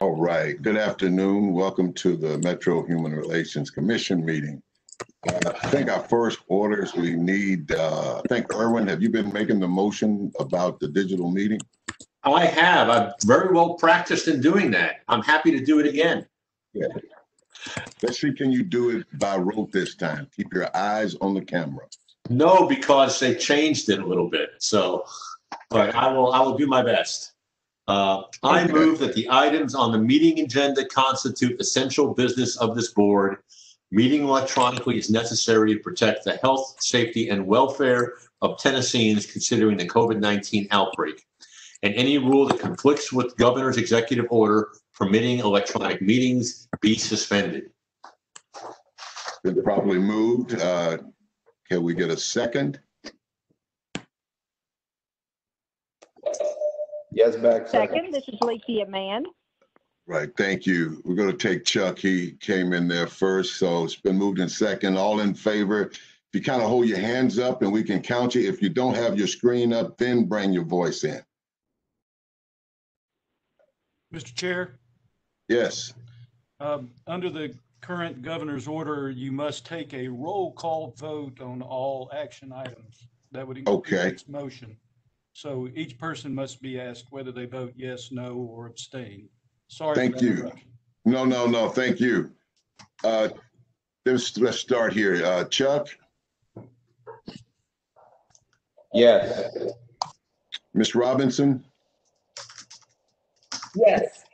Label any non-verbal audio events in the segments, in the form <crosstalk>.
All right, good afternoon. Welcome to the Metro Human Relations Commission meeting. Uh, I think our first orders we need, uh, I think Irwin, have you been making the motion about the digital meeting? I have. I've very well practiced in doing that. I'm happy to do it again. Let's see, can you do it by rote this time? Keep your eyes on the camera. No, because they changed it a little bit. So, but I will, I will do my best. Uh, I move that the items on the meeting agenda constitute essential business of this board. Meeting electronically is necessary to protect the health, safety, and welfare of Tennesseans considering the COVID-19 outbreak. And any rule that conflicts with governor's executive order permitting electronic meetings be suspended. Been properly moved. Uh, Can we get a second? Yes, back. Second, this is Lekia Mann. Right, thank you. We're going to take Chuck. He came in there first, so it's been moved in second. All in favor? If you kind of hold your hands up and we can count you. If you don't have your screen up, then bring your voice in. Mr. Chair, Yes, um, under the current governor's order, you must take a roll call vote on all action items. That would include Okay. this motion. So each person must be asked whether they vote yes, no, or abstain. Sorry. for Thank that you. interruption. no, no, no, thank you. Uh, Let's, let's start here. Uh, Chuck, Yes. Ms. Robinson, Yes.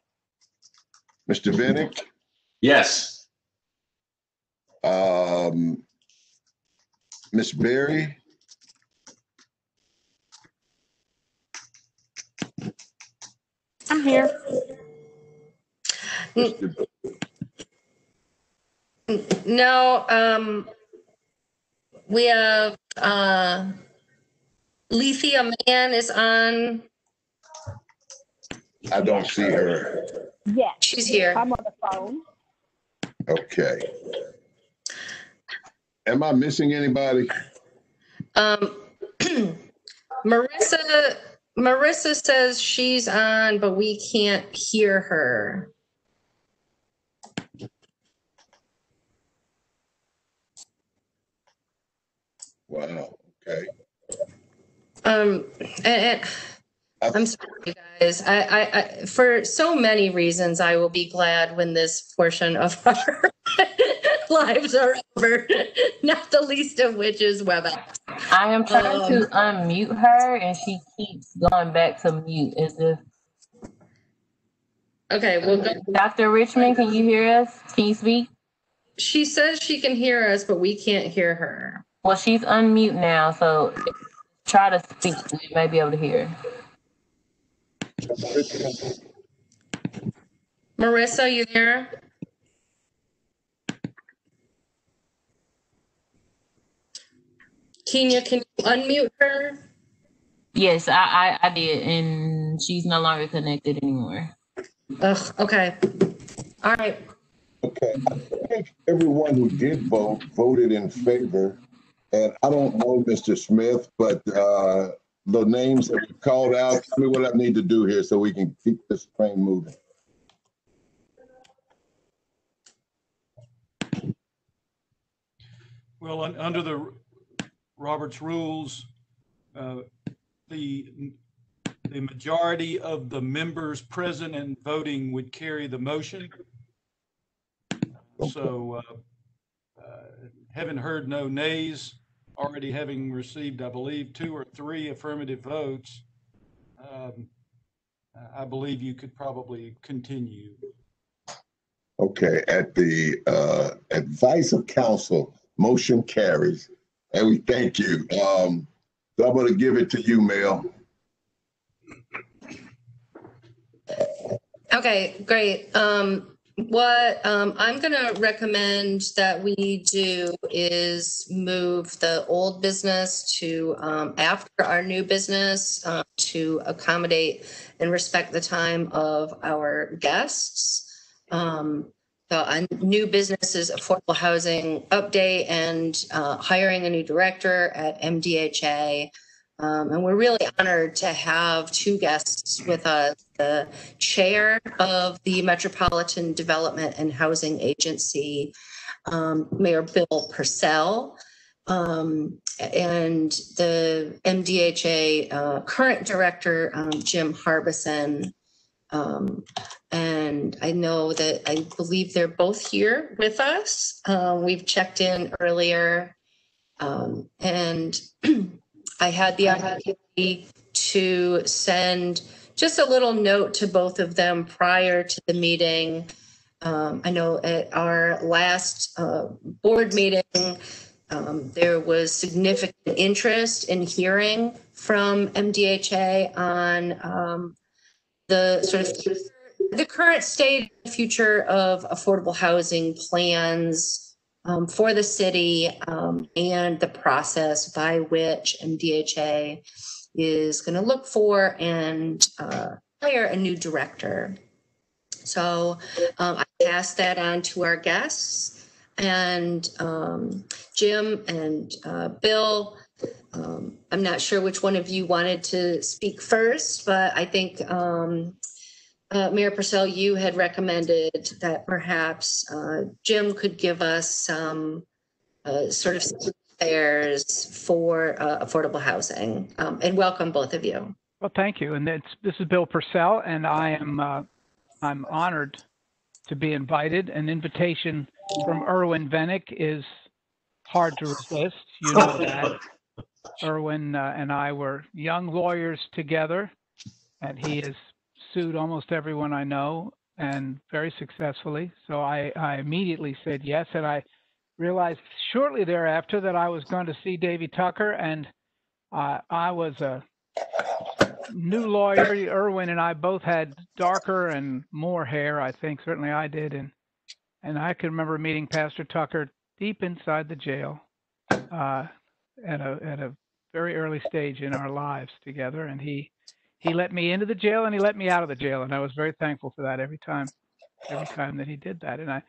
Mr. Venick, Yes. um, Ms. Berry, I'm here. Mr. No, um, we have, uh, Lethea Mann is on, I don't see her. Yes, she's here. I'm on the phone. Okay. Am I missing anybody? Um, <clears throat> Marissa, Marissa says she's on, but we can't hear her. Wow, okay. Um, and, and I'm sorry, guys. I, I, I, for so many reasons, I will be glad when this portion of our <laughs> <laughs> lives are over, <laughs> not the least of which is WebEx. I am trying to Um, unmute her and she keeps going back to mute as if. Okay, well, go- Dr. Richmond, can you hear us? Can you speak? she says she can hear us, but we can't hear her. Well, she's unmute now, so try to speak. We may be able to hear. Marissa, you there? Kenya, can you unmute her? Yes, I, I, I did, and she's no longer connected anymore. Ugh, okay. All right. Okay, I think everyone who did vote, voted in favor. And I don't know Mr. Smith, but uh, the names that we called out, tell me what I need to do here so we can keep this train moving. Well, un- under the Roberts rules, uh, the, the majority of the members present and voting would carry the motion. So uh, uh, having heard no nays, already having received, I believe, two or three affirmative votes, um, I believe you could probably continue. Okay, at the uh, advice of counsel, motion carries. And we thank you. Um, So I'm going to give it to you, Mel. Okay, great. Um, what, um, I'm gonna recommend that we do is move the old business to, um, after our new business, uh, to accommodate and respect the time of our guests. Um, the uh, new businesses, affordable housing update and, uh, hiring a new director at MDHA. Um, and we're really honored to have two guests with us the chair of the Metropolitan Development and Housing Agency, um, Mayor Bill Purcell, um, and the MDHA uh, current director, um, Jim Harbison. Um, and I know that I believe they're both here with us. Uh, we've checked in earlier. Um, and <clears throat> I had the opportunity to send just a little note to both of them prior to the meeting. Um, I know at our last uh, board meeting, um, there was significant interest in hearing from MDHA on um, the sort of the current state future of affordable housing plans um, for the city um, and the process by which MDHA is going to look for and uh, hire a new director. So um, I pass that on to our guests and um, Jim and uh, Bill. Um, I'm not sure which one of you wanted to speak first, but I think um, uh, Mayor Purcell, you had recommended that perhaps uh, Jim could give us some uh, sort of fares for uh, affordable housing. Um, and welcome both of you. Well, thank you. And this is Bill Purcell, and I am uh, I'm honored to be invited. An invitation from Irwin Venick is hard to resist. You know that. Irwin uh, and I were young lawyers together, and he has sued almost everyone I know and very successfully. So I, I immediately said yes, and I realized shortly thereafter that I was going to see Davy Tucker, and uh, I was a new lawyer. Irwin and I both had darker and more hair. I think certainly I did, and and I can remember meeting Pastor Tucker deep inside the jail uh, at a at a very early stage in our lives together, and he he let me into the jail and he let me out of the jail, and I was very thankful for that every time every time that he did that, and I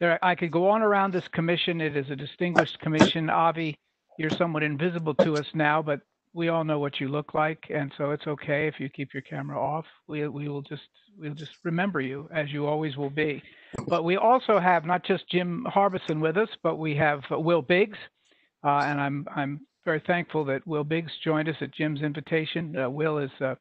there I could go on around this commission. It is a distinguished commission. Avi, you're somewhat invisible to us now, but we all know what you look like, and so it's okay if you keep your camera off. We we will just we'll just remember you as you always will be. But we also have not just Jim Harbison with us, but we have Will Biggs, uh, and I'm I'm very thankful that Will Biggs joined us at Jim's invitation. Uh, Will is uh,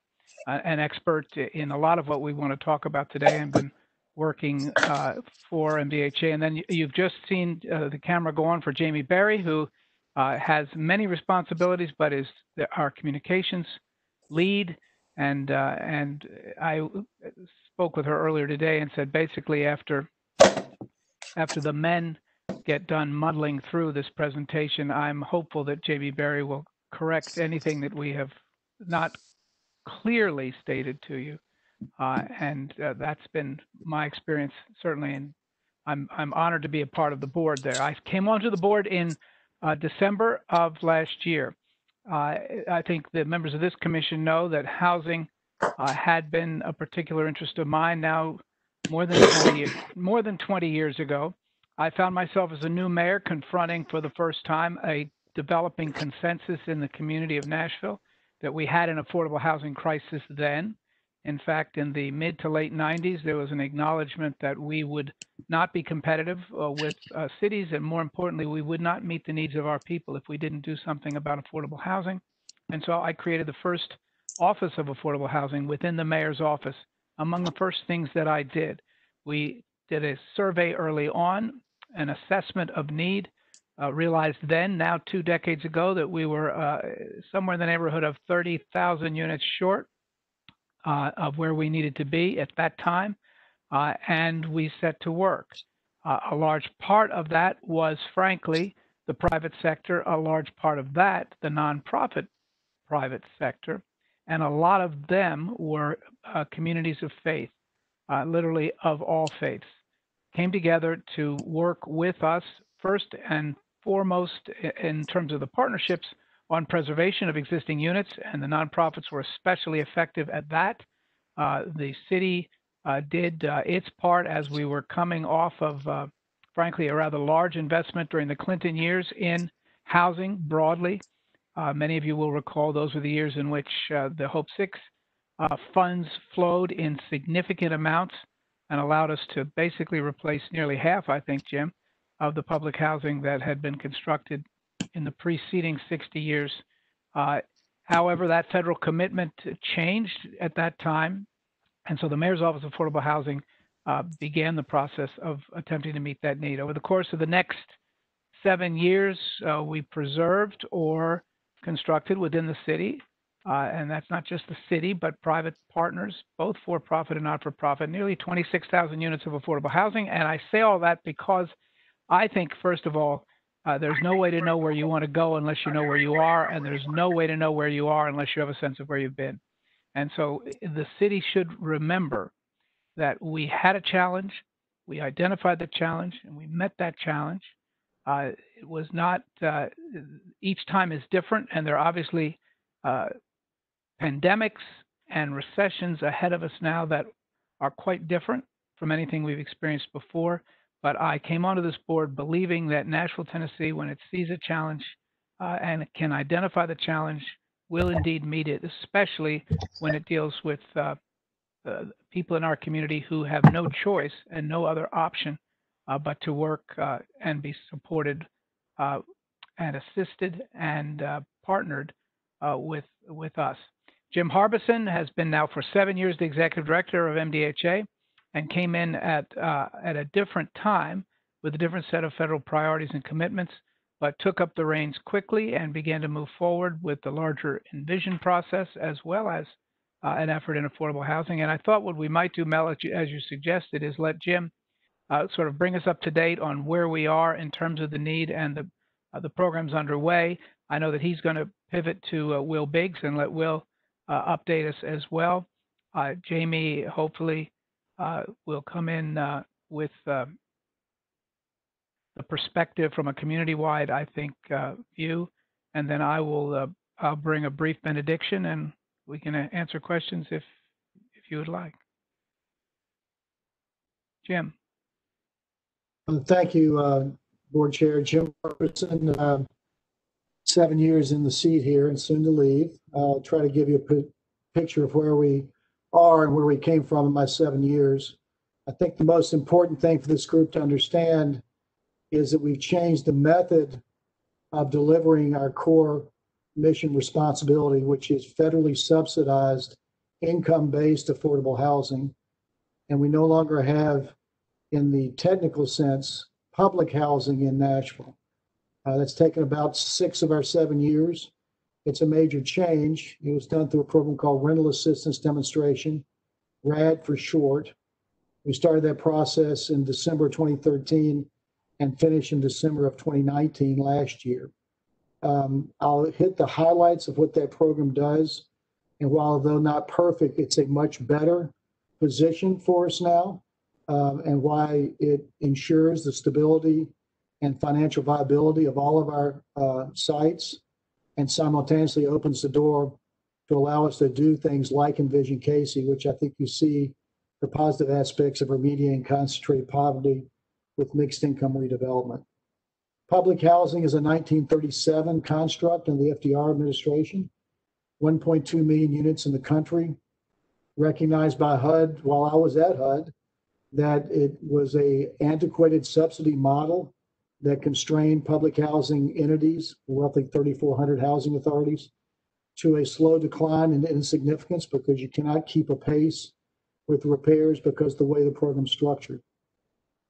an expert in a lot of what we want to talk about today, and been working uh, for MDHA. And then you've just seen uh, the camera go on for Jamie Berry, who uh, has many responsibilities, but is the, our communications lead. And uh, and I spoke with her earlier today and said basically after after the men get done muddling through this presentation, I'm hopeful that JB Berry will correct anything that we have not clearly stated to you. Uh, and uh, that's been my experience certainly, and I'm I'm honored to be a part of the board there. I came onto the board in uh, December of last year. Uh, I think the members of this commission know that housing uh, had been a particular interest of mine. Now, more than 20 more than 20 years ago, I found myself as a new mayor confronting for the first time a developing consensus in the community of Nashville that we had an affordable housing crisis then. In fact, in the mid to late 90s, there was an acknowledgement that we would not be competitive uh, with uh, cities, and more importantly, we would not meet the needs of our people if we didn't do something about affordable housing. And so I created the first Office of Affordable Housing within the mayor's office. Among the first things that I did, we did a survey early on, an assessment of need, uh, realized then, now two decades ago, that we were uh, somewhere in the neighborhood of 30,000 units short uh, of where we needed to be at that time, uh, and we set to work. Uh, a large part of that was, frankly, the private sector, a large part of that, the nonprofit private sector, and a lot of them were uh, communities of faith, literally of all faiths, came together to work with us first and foremost in terms of the partnerships on preservation of existing units, and the nonprofits were especially effective at that. Uh, the city uh, did uh, its part as we were coming off of, uh, frankly, a rather large investment during the Clinton years in housing broadly. Uh, many of you will recall those were the years in which uh, the Hope 6 uh, funds flowed in significant amounts and allowed us to basically replace nearly half, I think, Jim, of the public housing that had been constructed in the preceding 60 years. Uh, however, that federal commitment changed at that time. And so the Mayor's Office of Affordable Housing uh, began the process of attempting to meet that need. Over the course of the next seven years, uh, we preserved or constructed within the city, uh, and that's not just the city, but private partners, both for profit and not for profit, nearly 26,000 units of affordable housing. And I say all that because I think, first of all, uh, there's no way to know where you want to go unless you know where you are, and there's no way to know where you are unless you have a sense of where you've been. And so the city should remember that we had a challenge, we identified the challenge, and we met that challenge. Uh, it was not, uh, each time is different, and there are obviously uh, pandemics and recessions ahead of us now that are quite different from anything we've experienced before. But I came onto this board believing that Nashville, Tennessee, when it sees a challenge uh, and can identify the challenge, will indeed meet it, especially when it deals with uh, uh, people in our community who have no choice and no other option uh, but to work uh, and be supported uh, and assisted and partnered with with us. Jim Harbison has been now for seven years the executive director of MDHA and came in at uh, at a different time with a different set of federal priorities and commitments, but took up the reins quickly and began to move forward with the larger Envision process as well as uh, an effort in affordable housing. And I thought what we might do, Mel, as you, suggested, is let Jim uh, sort of bring us up to date on where we are in terms of the need and the uh, the programs underway. I know that he's going to pivot to uh, Will Biggs and let Will update us as well. Uh, Jamie, hopefully, uh, will come in uh, with uh, the perspective from a community-wide, I think, uh, view, and then I will uh, I'll bring a brief benediction, and we can uh, answer questions if if you would like. Jim. Uh, Thank you, uh, Board Chair Jim Robertson. uh, Seven years in the seat here and soon to leave. I'll try to give you a picture of where we are and where we came from in my seven years. I think the most important thing for this group to understand is that we've changed the method of delivering our core mission responsibility, which is federally subsidized, income-based affordable housing. And we no longer have in the technical sense, public housing in Nashville. Uh, that's taken about six of our seven years. It's a major change. It was done through a program called Rental Assistance Demonstration, RAD for short. We started that process in December 2013 and finished in December of 2019 last year. Um, I'll hit the highlights of what that program does. And while though not perfect, it's a much better position for us now um, and why it ensures the stability and financial viability of all of our uh, sites and simultaneously opens the door to allow us to do things like Envision Cayce, which I think you see the positive aspects of remediating concentrated poverty with mixed income redevelopment. Public housing is a 1937 construct in the FDR administration, 1.2 million units in the country, recognized by HUD while I was at HUD that it was a antiquated subsidy model that constrained public housing entities, roughly 3,400 housing authorities, to a slow decline in insignificance because you cannot keep a pace with repairs because the way the program's structured.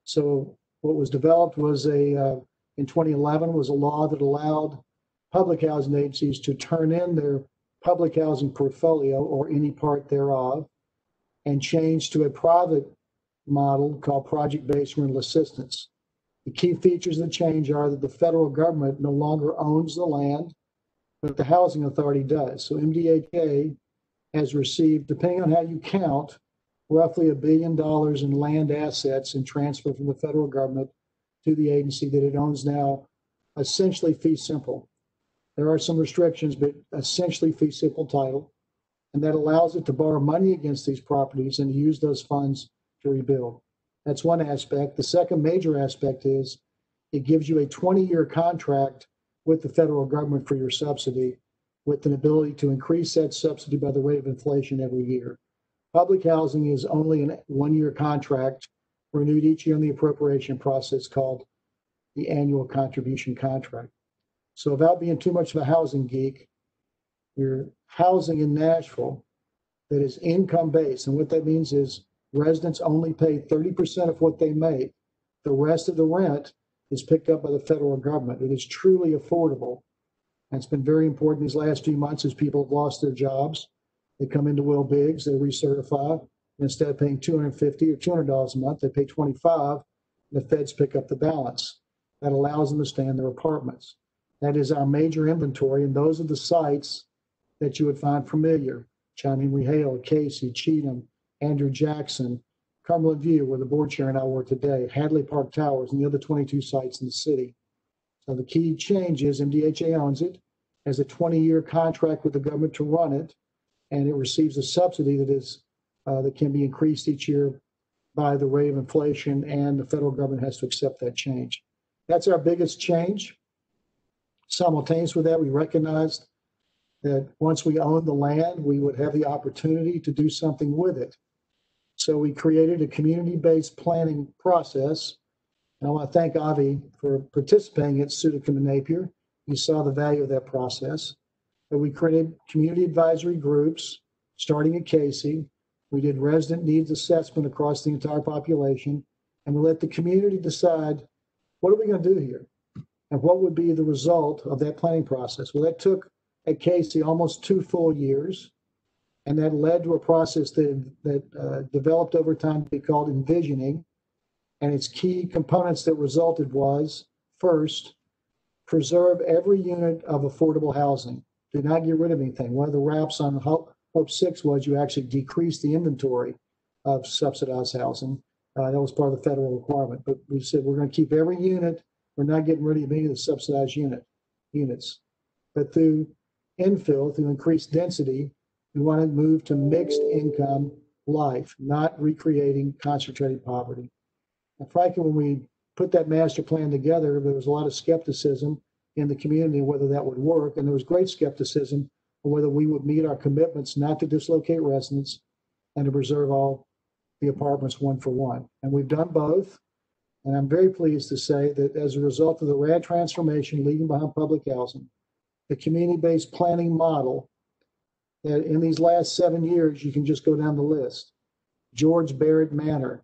So what was developed was a, uh, in 2011, was a law that allowed public housing agencies to turn in their public housing portfolio or any part thereof and change to a private model called project-based rental assistance. The key features of the change are that the federal government no longer owns the land, but the housing authority does. So MDHA has received, depending on how you count, roughly a billion dollars in land assets and transfer from the federal government to the agency that it owns now, essentially fee simple. There are some restrictions, but essentially fee simple title. And that allows it to borrow money against these properties and use those funds to rebuild. That's one aspect. The second major aspect is it gives you a 20 year contract with the federal government for your subsidy with an ability to increase that subsidy by the rate of inflation every year. Public housing is only a one-year contract renewed each year in the appropriation process called the annual contribution contract. So without being too much of a housing geek, you're housing in Nashville that is income-based. And what that means is residents only pay thirty percent of what they make. The rest of the rent is picked up by the federal government. It is truly affordable. And it's been very important these last few months as people have lost their jobs. They come into Will Biggs, they recertify. Instead of paying two hundred and fifty or two hundred dollars a month, they pay 25 and The feds pick up the balance. That allows them to stay in their apartments. That is our major inventory, and those are the sites that you would find familiar. Henry Hale, Cayce, Cheatham, Andrew Jackson, Cumberland View, where the board chair and I were today, Hadley Park Towers, and the other 22 sites in the city. So the key change is MDHA owns it, has a 20-year contract with the government to run it, and it receives a subsidy that is, uh, that can be increased each year by the rate of inflation, and the federal government has to accept that change. That's our biggest change. Simultaneous with that, we recognized that once we owned the land, we would have the opportunity to do something with it. So we created a community-based planning process. And I want to thank Avi for participating at Sudekum and Napier. You saw the value of that process. But we created community advisory groups, starting at Cayce. We did resident needs assessment across the entire population. And we let the community decide, what are we going to do here? And what would be the result of that planning process? Well, that took at Cayce almost two full years. And that led to a process that, that uh, developed over time to be called envisioning. And its key components that resulted was first, preserve every unit of affordable housing. Do not get rid of anything. One of the raps on Hope, Hope 6 was you actually decrease the inventory of subsidized housing. Uh, that was part of the federal requirement. But we said we're going to keep every unit. We're not getting rid of any of the subsidized unit units. But through infill, through increased density, we want to move to mixed income life, not recreating concentrated poverty. And frankly, when we put that master plan together, there was a lot of skepticism in the community whether that would work. And there was great skepticism whether we would meet our commitments not to dislocate residents and to preserve all the apartments one for one. And we've done both. And I'm very pleased to say that as a result of the RAD transformation leaving behind public housing, the community-based planning model that in these last seven years, you can just go down the list. George Barrett Manor,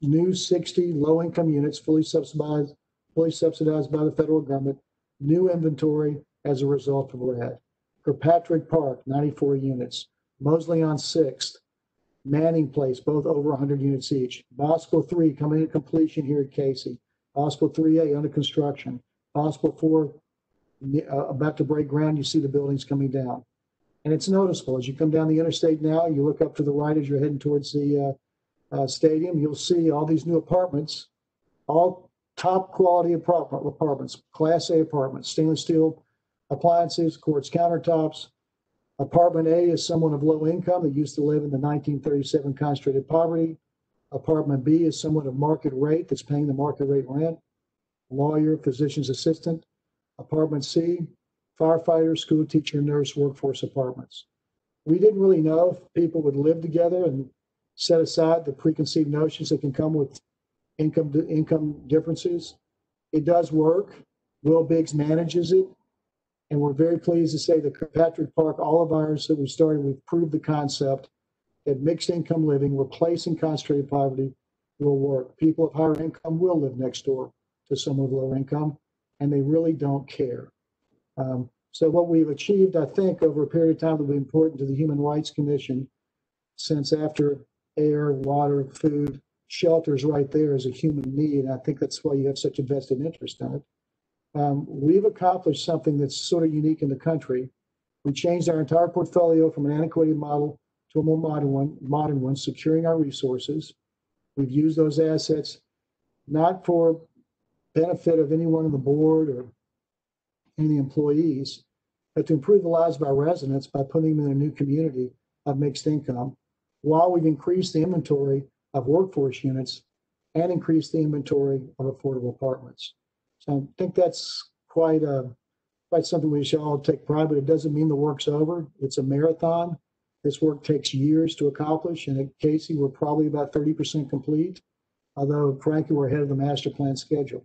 new 60 low-income units fully subsidized, fully subsidized by the federal government, new inventory as a result of RAD. Kirkpatrick Park, 94 units. Mosley on 6th, Manning Place, both over 100 units each. Bosco 3 coming to completion here at Cayce. Bosco 3A under construction. Bosco 4 uh, about to break ground, you see the buildings coming down. And it's noticeable as you come down the interstate now, you look up to the right as you're heading towards the uh, uh, stadium, you'll see all these new apartments, all top quality apartment, apartments, Class A apartments, stainless steel appliances, quartz countertops. Apartment A is someone of low income that used to live in the 1937 concentrated poverty. Apartment B is someone of market rate that's paying the market rate rent. Lawyer, physician's assistant. Apartment C, firefighter, school teacher, nurse, workforce apartments. We didn't really know if people would live together and set aside the preconceived notions that can come with income income differences. It does work. Will Biggs manages it. And we're very pleased to say that Kirkpatrick Park, all of ours that we started, we've proved the concept that mixed income living, replacing concentrated poverty, will work. People of higher income will live next door to someone with lower income, and they really don't care. Um, so what we've achieved, I think, over a period of time will be important to the Human Rights Commission, since after air, water, food, shelter is right there as a human need. I think that's why you have such a vested interest in it. Um, we've accomplished something that's sort of unique in the country. We changed our entire portfolio from an antiquated model to a more modern one, modern one, securing our resources. We've used those assets not for benefit of anyone on the board or of the employees, but to improve the lives of our residents by putting them in a new community of mixed income, while we've increased the inventory of workforce units and increased the inventory of affordable apartments. So I think that's quite a quite something we should all take pride, but it doesn't mean the work's over. It's a marathon. This work takes years to accomplish, and at Cayce, we're probably about 30% complete, although frankly, we're ahead of the master plan schedule.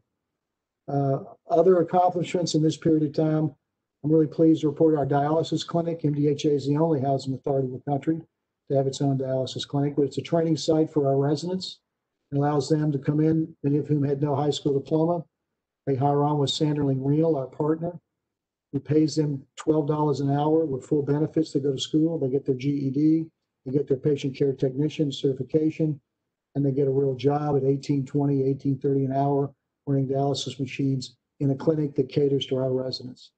Uh, Other accomplishments in this period of time, I'm really pleased to report our dialysis clinic. MDHA is the only housing authority in the country to have its own dialysis clinic, but it's a training site for our residents. It allows them to come in, many of whom had no high school diploma. They hire on with Sanderling Renal, our partner, who pays them twelve dollars an hour with full benefits. They go to school, they get their GED, they get their patient care technician certification, and they get a real job at 18, 20, 18, 30 an hour running dialysis machines in a clinic that caters to our residents.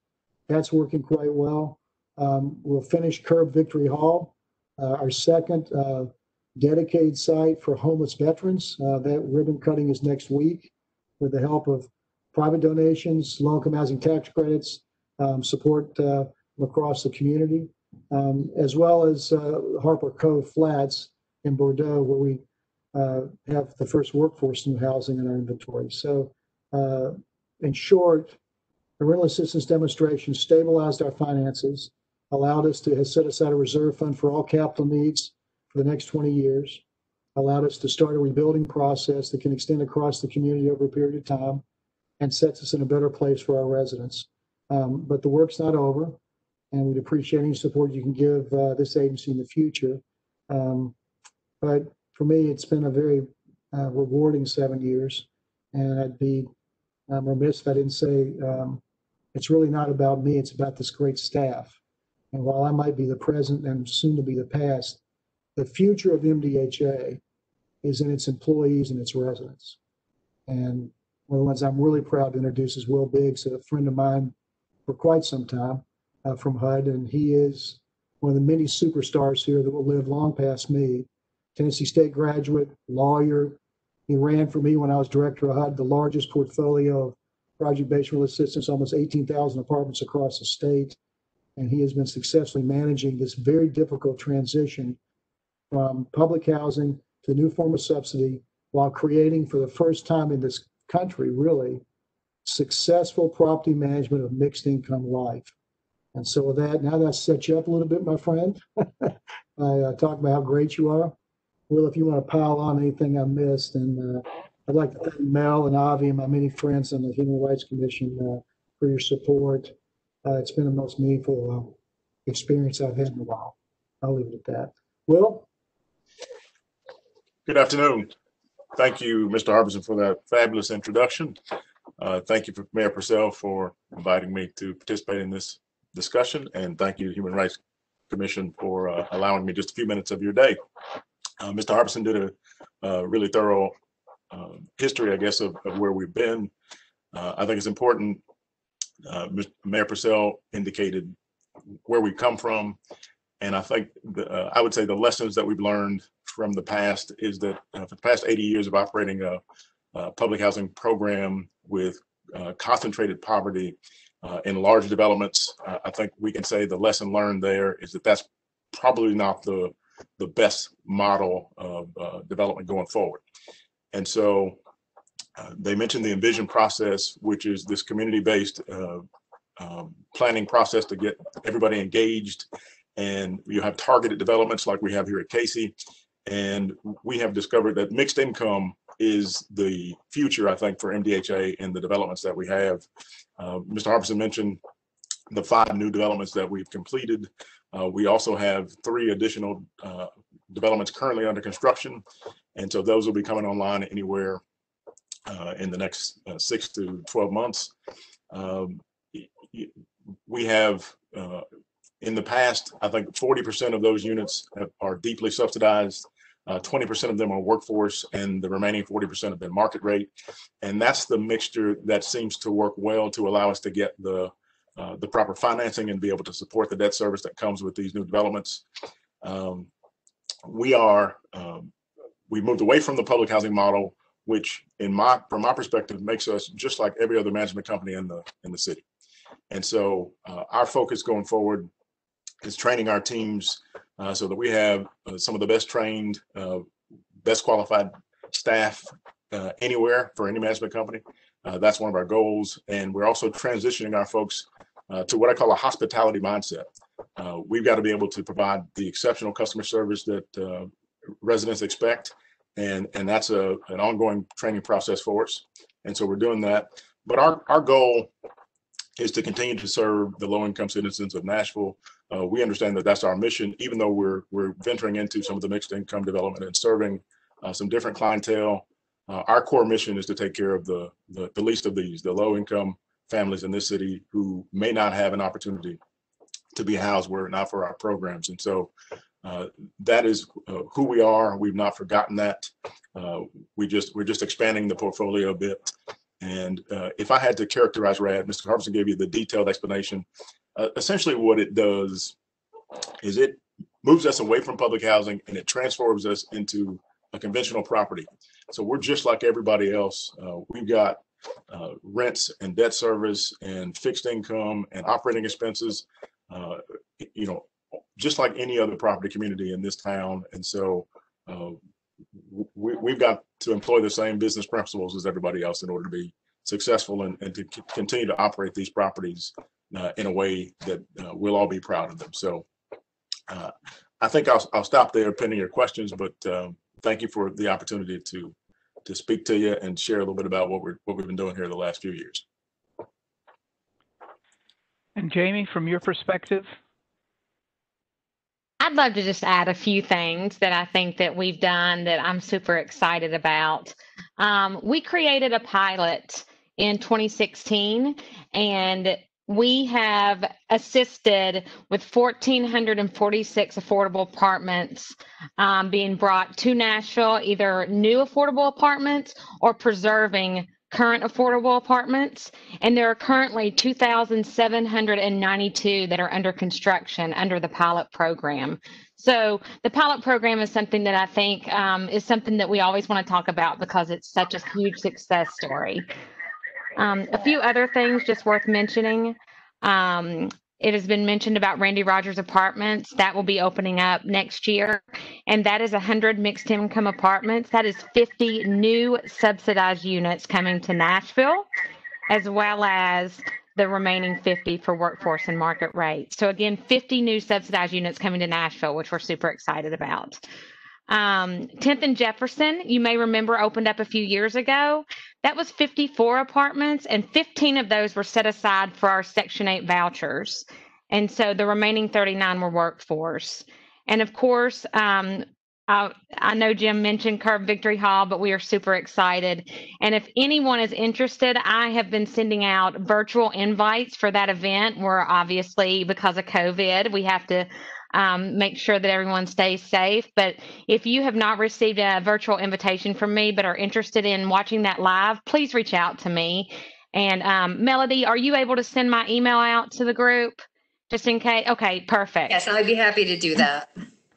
That's working quite well. Um, we'll finish Curb Victory Hall, uh, our second uh, dedicated site for homeless veterans. Uh, that ribbon cutting is next week with the help of private donations, low-income housing tax credits, um, support uh, from across the community, um, as well as uh, Harper Cove Flats in Bordeaux, where we uh, have the first workforce new housing in our inventory. So, uh, in short, the rental assistance demonstration stabilized our finances, allowed us to set aside a reserve fund for all capital needs for the next 20 years, allowed us to start a rebuilding process that can extend across the community over a period of time, and sets us in a better place for our residents. Um, but the work's not over, and we'd appreciate any support you can give uh, this agency in the future. Um, but for me, it's been a very uh, rewarding seven years, and I'd be um, remiss if I didn't say um, it's really not about me, it's about this great staff. And while I might be the present and soon to be the past, the future of MDHA is in its employees and its residents. And one of the ones I'm really proud to introduce is Will Biggs, a friend of mine for quite some time uh, from HUD, and he is one of the many superstars here that will live long past me. Tennessee State graduate, lawyer. He ran for me when I was director of HUD, the largest portfolio of project-based rental assistance, almost 18,000 apartments across the state. And he has been successfully managing this very difficult transition from public housing to a new form of subsidy while creating for the first time in this country, really, successful property management of mixed income life. And so with that, now that I set you up a little bit, my friend, <laughs> I uh, talk about how great you are. Will, if you want to pile on anything I missed, and uh, I'd like to thank Mel and Avi and my many friends on the Human Rights Commission uh, for your support. Uh, it's been the most meaningful uh, experience I've had in a while. I'll leave it at that. Will? Good afternoon. Thank you, Mr. Harbison, for that fabulous introduction. Uh, Thank you, Mayor Purcell, for inviting me to participate in this discussion, and thank you, Human Rights Commission, for uh, allowing me just a few minutes of your day. Uh, Mr. Harbison did a uh, really thorough um, history, I guess, of of where we've been. Uh, I think it's important, uh, Mayor Purcell indicated where we come from, and I think, the, uh, I would say the lessons that we've learned from the past is that uh, for the past 80 years of operating a, a public housing program with uh, concentrated poverty uh, in large developments, uh, I think we can say the lesson learned there is that that's probably not the the best model of uh, development going forward. And so uh, they mentioned the envision process, which is this community-based uh, um, planning process to get everybody engaged. And you have targeted developments like we have here at Cayce. And we have discovered that mixed income is the future, I think, for MDHA and the developments that we have. Uh, Mr. Harbison mentioned the five new developments that we've completed. Uh, we also have three additional uh, developments currently under construction. And so those will be coming online anywhere uh, in the next uh, six to 12 months. Um, we have, uh, in the past, I think 40% of those units have- are deeply subsidized. Uh, 20% of them are workforce and the remaining 40% have been market rate. And that's the mixture that seems to work well to allow us to get the uh, the proper financing and be able to support the debt service that comes with these new developments. Um, we are um, we moved away from the public housing model, which, in my from my perspective, makes us just like every other management company in the in the city. And so uh, our focus going forward is training our teams uh, so that we have uh, some of the best trained, uh, best qualified staff anywhere for any management company. Uh, that's one of our goals. And we're also transitioning our folks uh, to what I call a hospitality mindset. Uh, we've got to be able to provide the exceptional customer service that uh, residents expect, and and that's a an ongoing training process for us. And so we're doing that. But our our goal is to continue to serve the low income citizens of Nashville. Uh, we understand that that's our mission, even though we're we're venturing into some of the mixed income development and serving uh, some different clientele. Our core mission is to take care of the, the the least of these, the low income families in this city who may not have an opportunity to be housed were it not for our programs. And so uh, that is uh, who we are. We've not forgotten that. Uh, we just we're just expanding the portfolio a bit. And uh, if I had to characterize RAD, Mr. Harbison gave you the detailed explanation. Uh, essentially, what it does is it moves us away from public housing and it transforms us into a conventional property. So we're just like everybody else. Uh, we've got uh, rents and debt service and fixed income and operating expenses, uh, you know, just like any other property community in this town. And so uh, we, we've got to employ the same business principles as everybody else in order to be successful and, and to c- continue to operate these properties uh, in a way that uh, we'll all be proud of them. So uh, I think I'll, I'll stop there pending your questions, but um, thank you for the opportunity to to speak to you and share a little bit about what we're what we've been doing here the last few years. And Jamie, from your perspective, I'd love to just add a few things that I think that we've done that I'm super excited about. Um, we created a pilot in 2016 and we have assisted with 1,446 affordable apartments um, being brought to Nashville, either new affordable apartments or preserving current affordable apartments. And there are currently 2,792 that are under construction under the pilot program. So the pilot program is something that I think um, is something that we always want to talk about because it's such a huge success story. Um, a few other things just worth mentioning. Um, it has been mentioned about Randee Rogers Apartments. That will be opening up next year. And that is 100 mixed income apartments. That is 50 new subsidized units coming to Nashville, as well as the remaining 50 for workforce and market rate. So, again, 50 new subsidized units coming to Nashville, which we're super excited about. Um, 10th and Jefferson, you may remember, opened up a few years ago. That was 54 apartments, and 15 of those were set aside for our Section 8 vouchers. And so the remaining 39 were workforce. And of course, um, I, I know Jim mentioned Curb Victory Hall, but we are super excited. And if anyone is interested, I have been sending out virtual invites for that event. We're obviously, because of COVID, we have to um, make sure that everyone stays safe. But if you have not received a virtual invitation from me but are interested in watching that live, please reach out to me. And um, Melody, are you able to send my email out to the group just in case? Okay, perfect. Yes, I'd be happy to do that.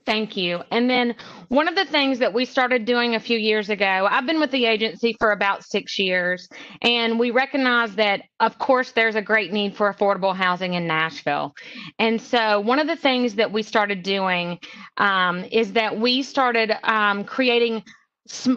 Thank you. And then one of the things that we started doing a few years ago, I've been with the agency for about six years, and we recognize that, of course, there's a great need for affordable housing in Nashville. And so one of the things that we started doing um, is that we started um, creating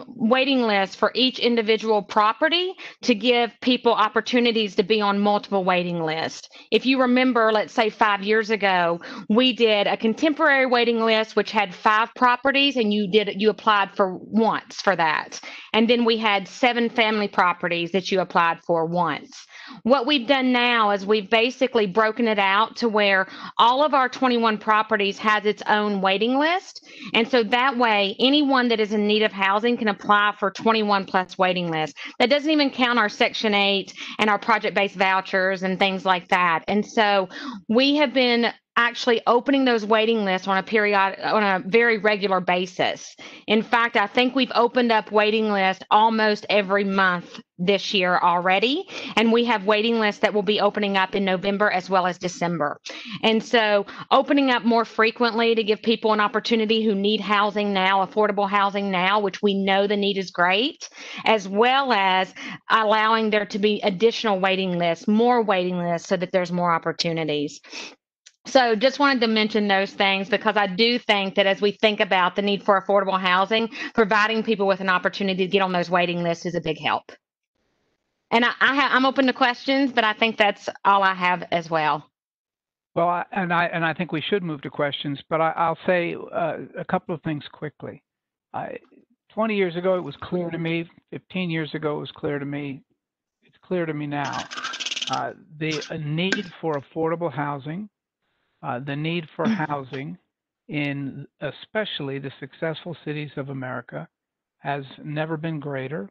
waiting lists for each individual property to give people opportunities to be on multiple waiting lists. If you remember, let's say five years ago, we did a contemporary waiting list which had five properties, and you did you applied for once for that, and then we had seven family properties that you applied for once. What we've done now is we've basically broken it out to where all of our 21 properties has its own waiting list. And so that way, anyone that is in need of housing can apply for 21 plus waiting list. That doesn't even count our Section 8 and our project based vouchers and things like that. And so we have been actually opening those waiting lists on a period on a very regular basis. In fact, I think we've opened up waiting lists almost every month this year already and we have waiting lists that will be opening up in November as well as December. And so opening up more frequently to give people an opportunity who need housing now, affordable housing now, which we know the need is great, as well as allowing there to be additional waiting lists, more waiting lists so that there's more opportunities. So just wanted to mention those things because I do think that as we think about the need for affordable housing, providing people with an opportunity to get on those waiting lists is a big help. And I, I I'm open to questions, but I think that's all I have as well. Well, I- and I, and I think we should move to questions, but I, I'll say uh, a couple of things quickly. I, 20 years ago, it was clear to me, 15 years ago, it was clear to me, it's clear to me now. Uh, the need for affordable housing, uh, the need for <coughs> housing in especially the successful cities of America has never been greater.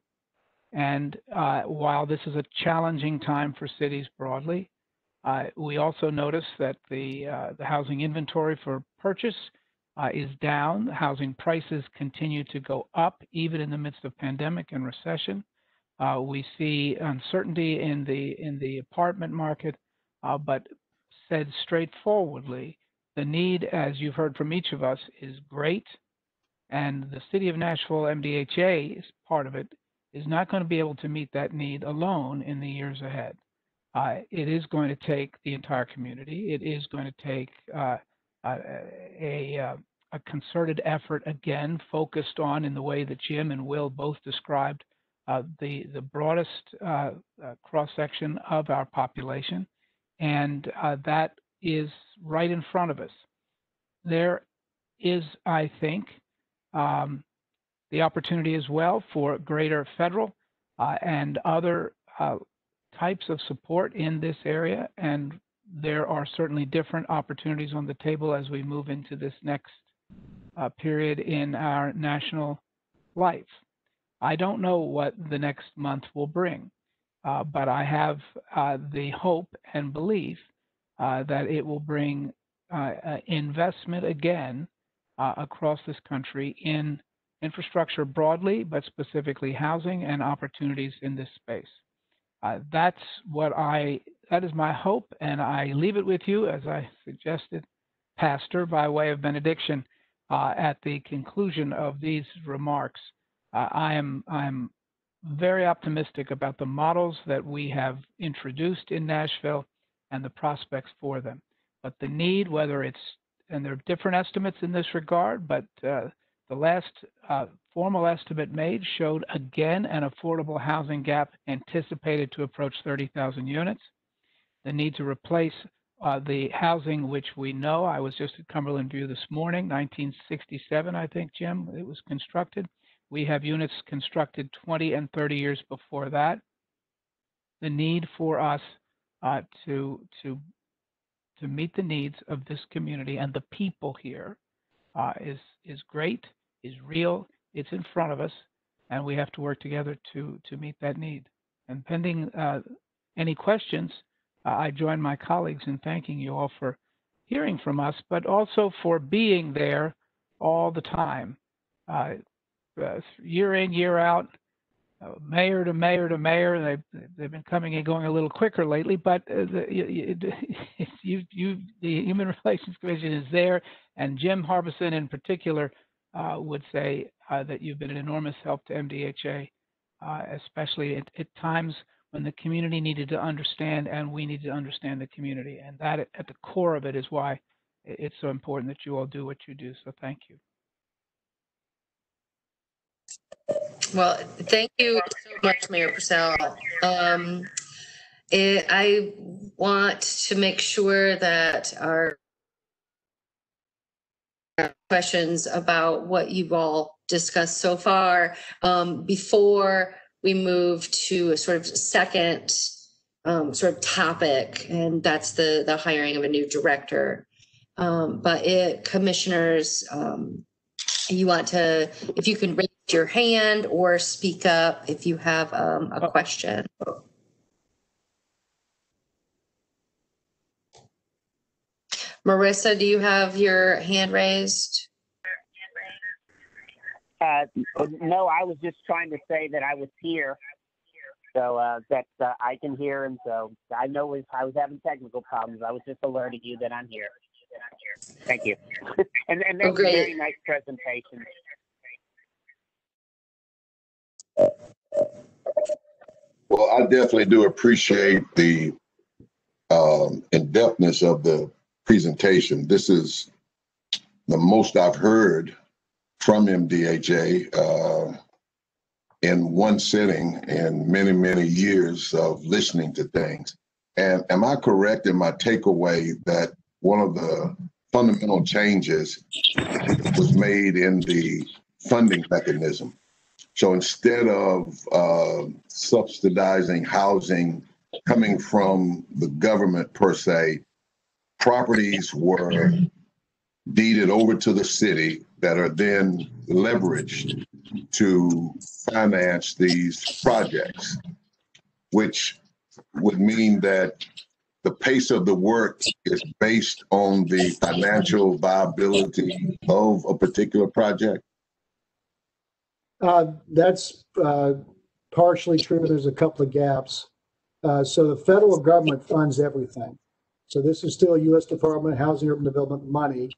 And uh, while this is a challenging time for cities broadly, uh, we also notice that the uh, the housing inventory for purchase uh, is down. Housing prices continue to go up even in the midst of pandemic and recession. Uh, we see uncertainty in the in the apartment market, uh, but said straightforwardly, the need, as you've heard from each of us, is great, and the city of Nashville MDHA is part of it is not going to be able to meet that need alone in the years ahead. Uh, it is going to take the entire community. It is going to take uh, a, a, uh, a, concerted effort, again, focused on, in the way that Jim and Will both described, uh, the, the broadest uh, uh, cross section of our population. And that is right in front of us. There is, I think, um, the opportunity as well for greater federal and other types of support in this area, and there are certainly different opportunities on the table as we move into this next uh, period in our national life. I don't know what the next month will bring, uh, but I have uh, the hope and belief uh, that it will bring uh, investment again uh, across this country in infrastructure broadly, but specifically housing and opportunities in this space. Uh, that's what I, that is my hope, and I leave it with you, as I suggested, Pastor, by way of benediction, uh, at the conclusion of these remarks. Uh, I am, I am very optimistic about the models that we have introduced in Nashville and the prospects for them. But the need, whether it's, and there are different estimates in this regard, but uh, the last uh, formal estimate made showed again an affordable housing gap anticipated to approach 30,000 units. The need to replace uh, the housing which we know, I was just at Cumberland View this morning, 1967, I think, Jim, it was constructed. We have units constructed 20 and 30 years before that. The need for us uh, to, to, to meet the needs of this community and the people here uh, is, is great, is real, it's in front of us, and we have to work together to, to meet that need. And pending uh, any questions, uh, I join my colleagues in thanking you all for hearing from us, but also for being there all the time, uh, uh year in, year out, uh, mayor to mayor to mayor. They've they've been coming and going a little quicker lately, but uh, the, you, <laughs> you, you, the Human <laughs> Relations Commission is there, and Jim Harbison in particular uh, would say uh, that you've been an enormous help to MDHA, uh, especially at, at, times when the community needed to understand and we needed to understand the community. And that at the core of it is why it's so important that you all do what you do. So thank you. Well, thank you so much, Mayor Purcell. Um, it, I want to make sure that our questions about what you've all discussed so far um, before we move to a sort of second um, sort of topic, and that's the the hiring of a new director. Um, but it, commissioners, um, you want to, if you can raise your hand or speak up if you have um, a question. Marissa, do you have your hand raised? Uh, no, I was just trying to say that I was here, so uh, that uh, I can hear, and so I know if I was having technical problems. I was just alerting you that I'm here. Thank you, <laughs> and and that's oh, a very nice presentation. Well, I definitely do appreciate the um, in-depthness of the presentation. This is the most I've heard from MDHA uh, in one sitting in many, many years of listening to things. And am I correct in my takeaway that one of the fundamental changes was made in the funding mechanism? So instead of uh, subsidizing housing coming from the government per se, properties were deeded over to the city that are then leveraged to finance these projects, which would mean that the pace of the work is based on the financial viability of a particular project? Uh, That's uh, partially true. There's a couple of gaps. Uh, So the federal government funds everything. So this is still U.S. Department of Housing and Urban Development money.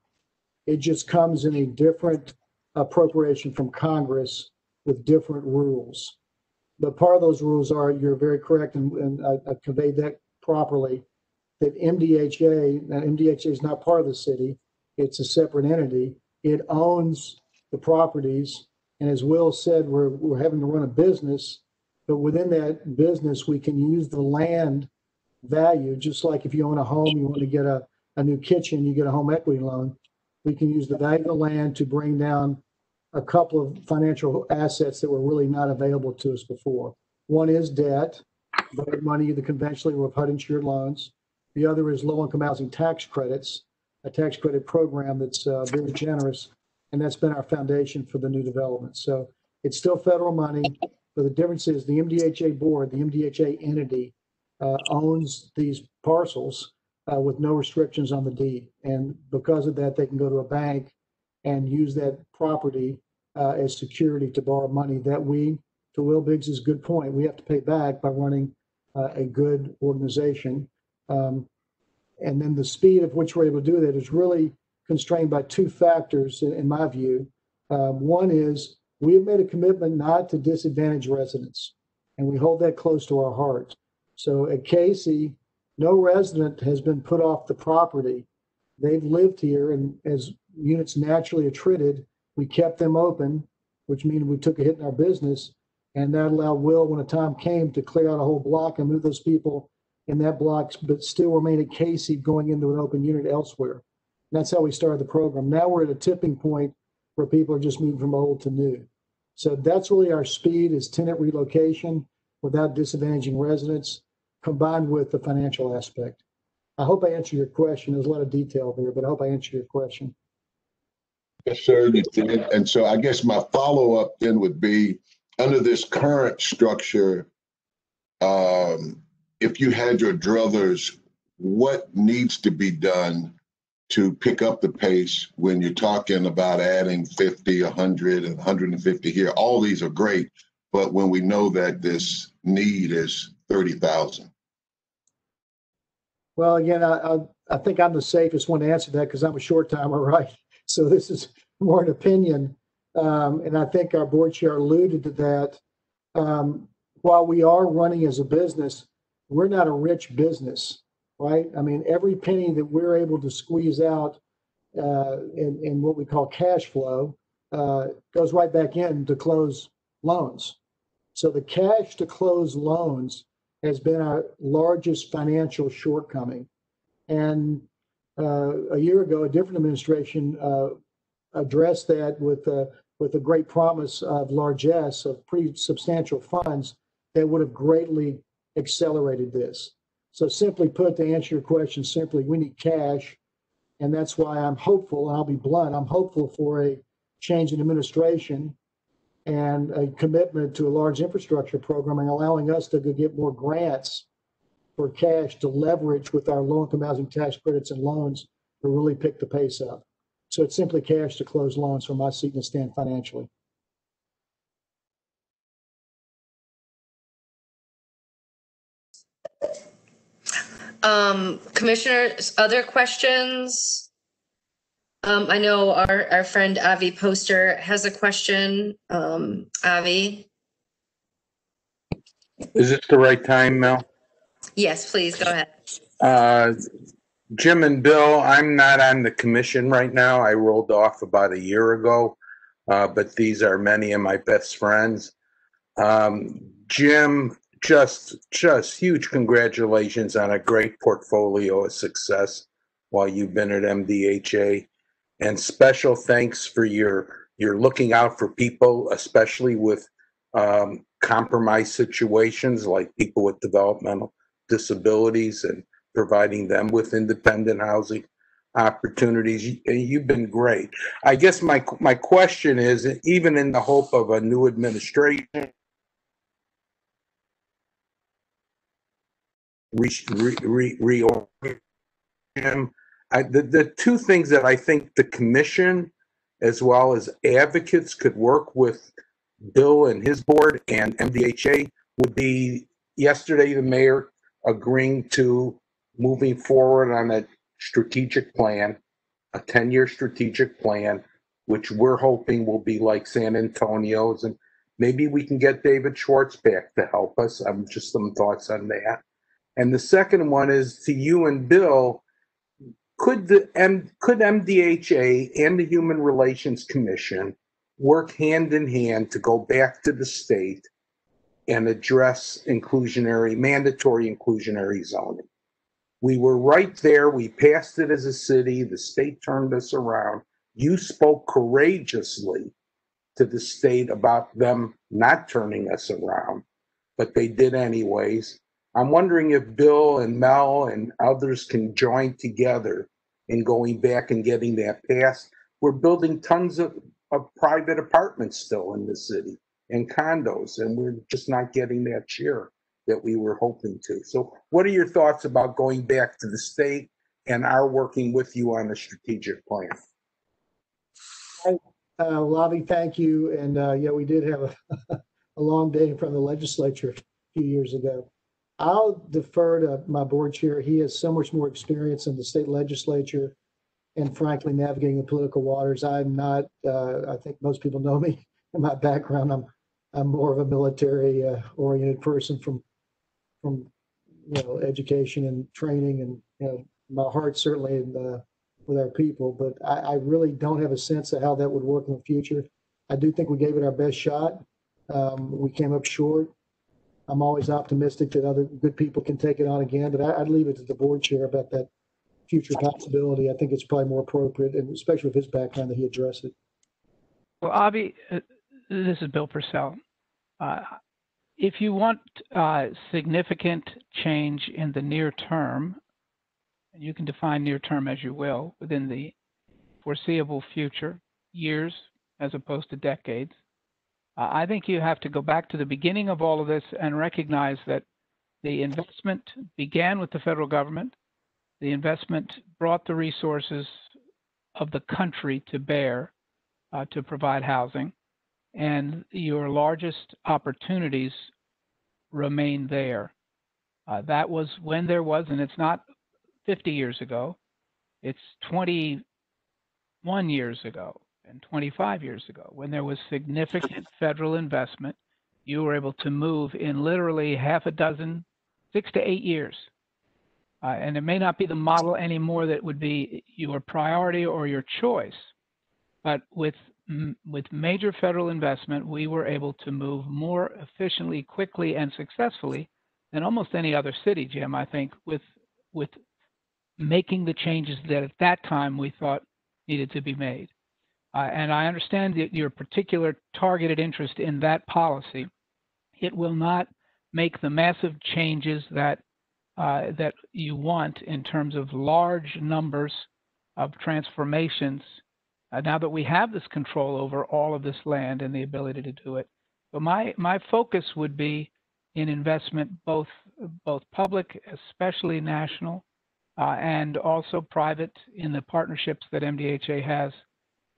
It just comes in a different appropriation from Congress with different rules. But part of those rules are, you're very correct, and, and I I conveyed that properly, that MDHA, now MDHA is not part of the city, it's a separate entity. It owns the properties, and as Will said, we're, we're having to run a business, but within that business, we can use the land value, just like if you own a home, you want to get a, a new kitchen, you get a home equity loan. We can use the value of the land to bring down a couple of financial assets that were really not available to us before. One is debt, money either conventionally or with HUD insured loans. The other is low income housing tax credits, a tax credit program that's uh, very generous. And that's been our foundation for the new development. So it's still federal money, but the difference is the MDHA board, the MDHA entity uh, owns these parcels uh, with no restrictions on the deed. And because of that, they can go to a bank and use that property uh, as security to borrow money that we, to Will Biggs's good point, we have to pay back by running uh, a good organization. Um, and then the speed of which we're able to do that is really constrained by two factors, in, in my view. Um, one is we have made a commitment not to disadvantage residents, and we hold that close to our heart. So at Cayce, no resident has been put off the property. They've lived here, and as units naturally attrited, we kept them open, which means we took a hit in our business. And that allowed Will, when the time came, to clear out a whole block and move those people in that block, but still remain at Cayce going into an open unit elsewhere. That's how we started the program. Now we're at a tipping point where people are just moving from old to new. So that's really our speed is tenant relocation without disadvantaging residents, combined with the financial aspect. I hope I answered your question. There's a lot of detail there, but I hope I answered your question. Yes, sir, you did. And so I guess my follow-up then would be, under this current structure, um, if you had your druthers, what needs to be done to pick up the pace when you're talking about adding 50, 100, and 150 here? All these are great, but when we know that this need is 30,000. Well, again, I, I, I think I'm the safest one to answer that because I'm a short timer, <laughs> right? So this is more an opinion. Um, and I think our board chair alluded to that. Um, while we are running as a business, we're not a rich business, right? I mean, every penny that we're able to squeeze out uh, in, in what we call cash flow uh, goes right back in to close loans. So the cash to close loans has been our largest financial shortcoming. And uh, a year ago, a different administration uh, addressed that with uh, with a great promise of largesse of pretty substantial funds that would have greatly accelerated this. So simply put, to answer your question, simply we need cash, and that's why I'm hopeful. And I'll be blunt. I'm hopeful for a change in administration and a commitment to a large infrastructure program and allowing us to get more grants for cash to leverage with our low-income housing tax credits and loans to really pick the pace up. So it's simply cash to close loans from my seat and stand financially. Um, commissioners, other questions? Um, I know our, our friend Avi Poster has a question. Um, Avi? Is it the right time, Mel? Yes, please, go ahead. Uh, Jim and Bill, I'm not on the commission right now. I rolled off about a year ago. Uh, but these are many of my best friends. Um, Jim, just, just huge congratulations on a great portfolio of success while you've been at MDHA. And special thanks for your, your looking out for people, especially with um, compromised situations like people with developmental disabilities and providing them with independent housing opportunities. You- You've been great. I guess my, my question is, even in the hope of a new administration, re, re, re, reorg- Jim, I, the, the two things that I think the commission as well as advocates could work with Bill and his board and MDHA would be yesterday, the mayor agreeing to moving forward on a strategic plan, a 10-year strategic plan, which we're hoping will be like San Antonio's and maybe we can get David Schwartz back to help us. I'm just some thoughts on that. And the second one is to you and Bill, could the M, could MDHA and the Human Relations Commission work hand in hand to go back to the state and address inclusionary, mandatory inclusionary zoning? We were right there. We passed it as a city. The state turned us around. You spoke courageously to the state about them not turning us around, but they did anyways. I'm wondering if Bill and Mel and others can join together in going back and getting that passed. We're building tons of, of private apartments still in the city and condos, and we're just not getting that share that we were hoping to. So what are your thoughts about going back to the state and our working with you on a strategic plan? Uh, Lavi, thank you. And, uh, yeah, we did have a, <laughs> a long day from the legislature a few years ago. I'll defer to my board chair. He has so much more experience in the state legislature and frankly, navigating the political waters. I'm not, uh, I think most people know me in my background. I'm, I'm more of a military, uh, oriented person from, from, you know, education and training and, you know, my heart certainly in the, with our people, but I, I really don't have a sense of how that would work in the future. I do think we gave it our best shot. Um, we came up short. I'm always optimistic that other good people can take it on again, but I, I'd leave it to the board chair about that future possibility. I think it's probably more appropriate, and especially with his background, that he address it. Well, Avi, uh, this is Bill Purcell. Uh, If you want uh, significant change in the near term, and you can define near term as you will, within the foreseeable future, years as opposed to decades, uh, I think you have to go back to the beginning of all of this and recognize that the investment began with the federal government. The investment brought the resources of the country to bear uh, to provide housing, and your largest opportunities remain there. Uh, that was when there was, and it's not 50 years ago, it's 21 years ago and 25 years ago when there was significant federal investment. You were able to move in literally half a dozen, six to eight years. Uh, and it may not be the model anymore that would be your priority or your choice, but with with major federal investment, we were able to move more efficiently, quickly, and successfully than almost any other city, Jim. I think with with making the changes that at that time we thought needed to be made. And I understand that your particular targeted interest in that policy. It will not make the massive changes that uh, that you want in terms of large numbers of transformations. Uh, now that we have this control over all of this land and the ability to do it, but my my focus would be in investment, both both public, especially national, uh, and also private in the partnerships that MDHA has.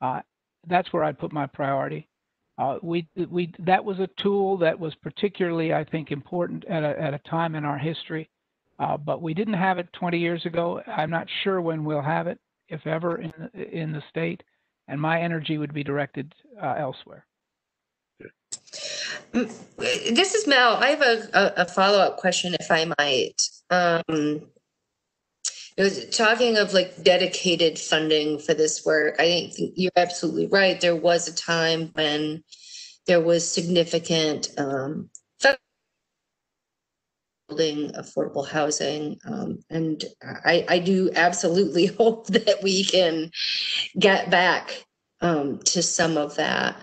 Uh, that's where I'd put my priority. Uh, we we that was a tool that was particularly, I think, important at a at a time in our history, uh, but we didn't have it 20 years ago. I'm not sure when we'll have it, if ever, in in the state, and my energy would be directed uh, elsewhere. This is Mel. I have a, a, a follow-up question, if I might. Um, it was talking of like dedicated funding for this work. I think you're absolutely right. There was a time when there was significant um, building affordable housing. Um, and I, I do absolutely <laughs> hope that we can get back um, to some of that.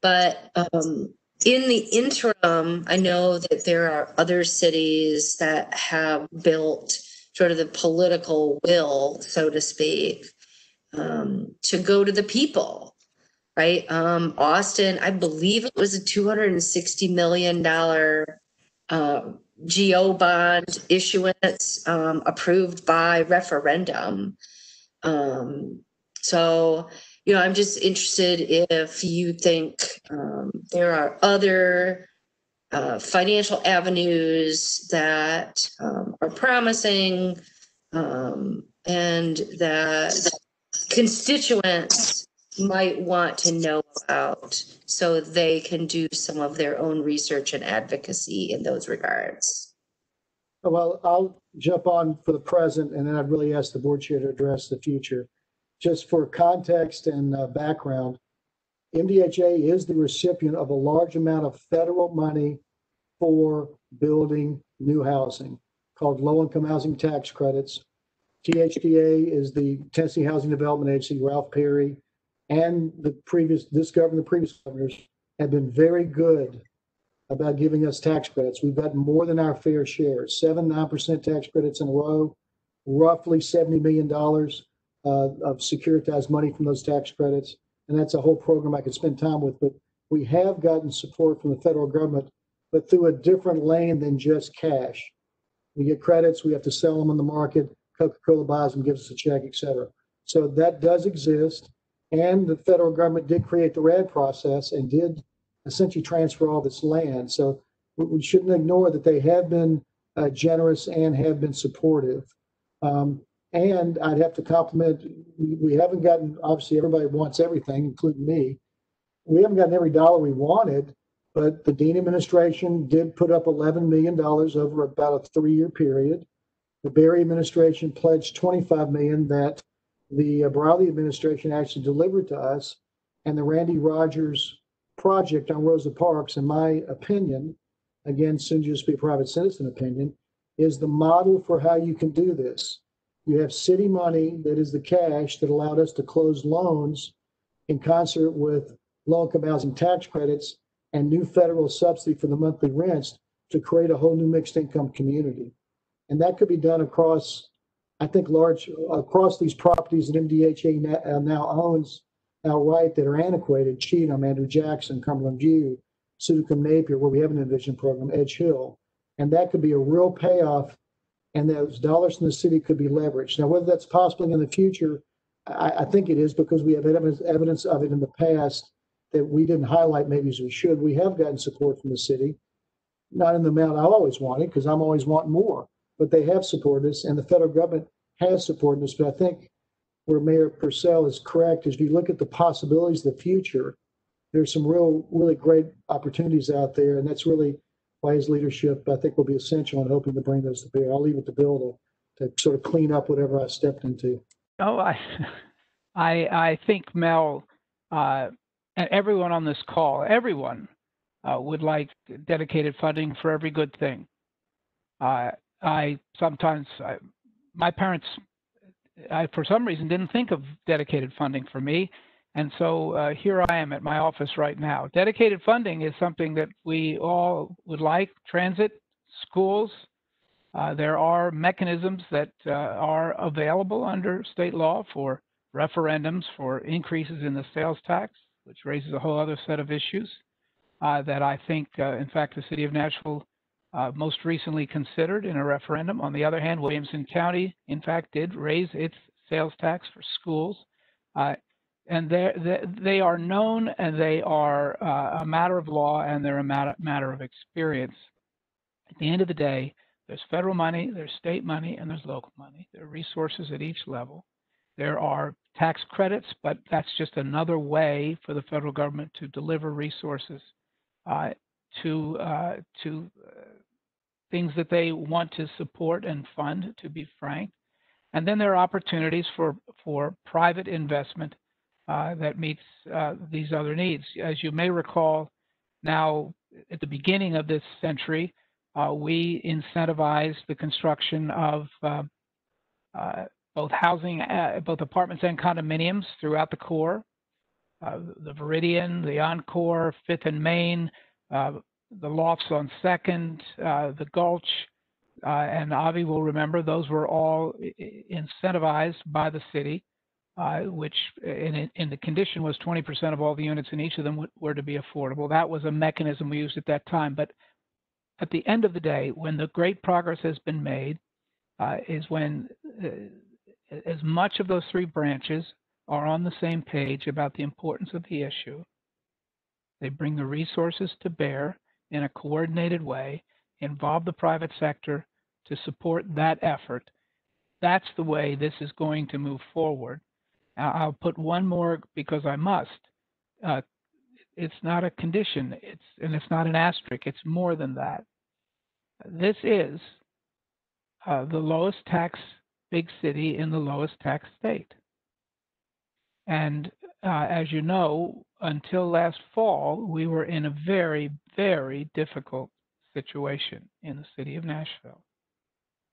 But um, in the interim, I know that there are other cities that have built sort of the political will, so to speak, um, to go to the people, right? Um, Austin, I believe it was a $260 million uh, GO bond issuance um, approved by referendum. Um, so, you know, I'm just interested if you think um, there are other uh, financial avenues that um, are promising um, and that constituents might want to know about so they can do some of their own research and advocacy in those regards. Well, I'll jump on for the present, and then I'd really ask the board chair to address the future. Just for context and uh, background, MDHA is the recipient of a large amount of federal money for building new housing called low-income housing tax credits. THDA is the Tennessee Housing Development Agency, Ralph Perrey, and the previous, this government, the previous governors have been very good about giving us tax credits. We've gotten more than our fair share, seven, nine percent tax credits in a row, roughly $70 million uh, of securitized money from those tax credits. And that's a whole program I could spend time with, but we have gotten support from the federal government, but through a different lane than just cash. We get credits, we have to sell them on the market. Coca-Cola buys them, gives us a check, et cetera. So that does exist. And the federal government did create the RAD process and did essentially transfer all this land. So we shouldn't ignore that they have been uh, generous and have been supportive. Um, and I'd have to compliment, we, haven't gotten, obviously, everybody wants everything, including me. We haven't gotten every dollar we wanted, but the Dean administration did put up $11 million over about a three year period. The Barry administration pledged 25 million that the uh, Briley administration actually delivered to us. And the Randee Rogers project on Rosa Parks, in my opinion, again, soon just be private citizen opinion, is the model for how you can do this. You have city money that is the cash that allowed us to close loans in concert with low income housing tax credits and new federal subsidy for the monthly rents to create a whole new mixed income community. And that could be done across I think large across these properties that MDHA uh, now owns outright that are antiquated, Cheatham, Andrew Jackson, Cumberland View, Sudekum Napier, where we have an envision program, Edge Hill. And that could be a real payoff. And those dollars from the city could be leveraged. Now, whether that's possible in the future, I, I think it is because we have evidence, evidence of it in the past that we didn't highlight maybe as we should. We have gotten support from the city, not in the amount I always wanted because I'm always wanting more but they have supported us, and the federal government has supported us. But I think where Mayor Purcell is correct is if you look at the possibilities of the future, there's some real, really great opportunities out there, and that's really his leadership, I think, will be essential in hoping to bring those to bear. I'll leave it to Bill to, to sort of clean up whatever I stepped into. Oh, I, <laughs> I, I think Mel uh, and everyone on this call, everyone uh, would like dedicated funding for every good thing. Uh, I sometimes, I, my parents, I, for some reason, didn't think of dedicated funding for me. And so uh, here I am at my office right now. Dedicated funding is something that we all would like transit, schools. Uh, there are mechanisms that uh, are available under state law for referendums for increases in the sales tax, which raises a whole other set of issues uh, that I think, uh, in fact, the city of Nashville uh, most recently considered in a referendum. On the other hand, Williamson County, in fact, did raise its sales tax for schools. And they they are known and they are uh, a matter of law and they're a matter, matter of experience. At the end of the day, there's federal money, there's state money, and there's local money. There are resources at each level. There are tax credits, but that's just another way for the federal government to deliver resources uh, to uh, to uh, things that they want to support and fund, to be frank. And then there are opportunities for, for private investment that meets uh, these other needs. As you may recall, Now, at the beginning of this century, uh, we incentivized the construction of uh, uh, both housing, uh, both apartments and condominiums throughout the core. Uh, the Viridian, the Encore, Fifth and Main, uh, the lofts on Second, uh, the Gulch, uh, and Avi will remember those were all incentivized by the city, uh, which in, in the condition was 20% of all the units in each of them were to be affordable. That was a mechanism we used at that time. But at the end of the day, when the great progress has been made, uh, is when uh, as much of those three branches are on the same page about the importance of the issue. They bring the resources to bear in a coordinated way, involve the private sector to support that effort. That's the way this is going to move forward. I'll put one more because I must. Uh, it's not a condition, it's and it's not an asterisk. It's more than that. This is uh, the lowest tax big city in the lowest tax state. And uh, as you know, until last fall, we were in a very, very difficult situation in the city of Nashville.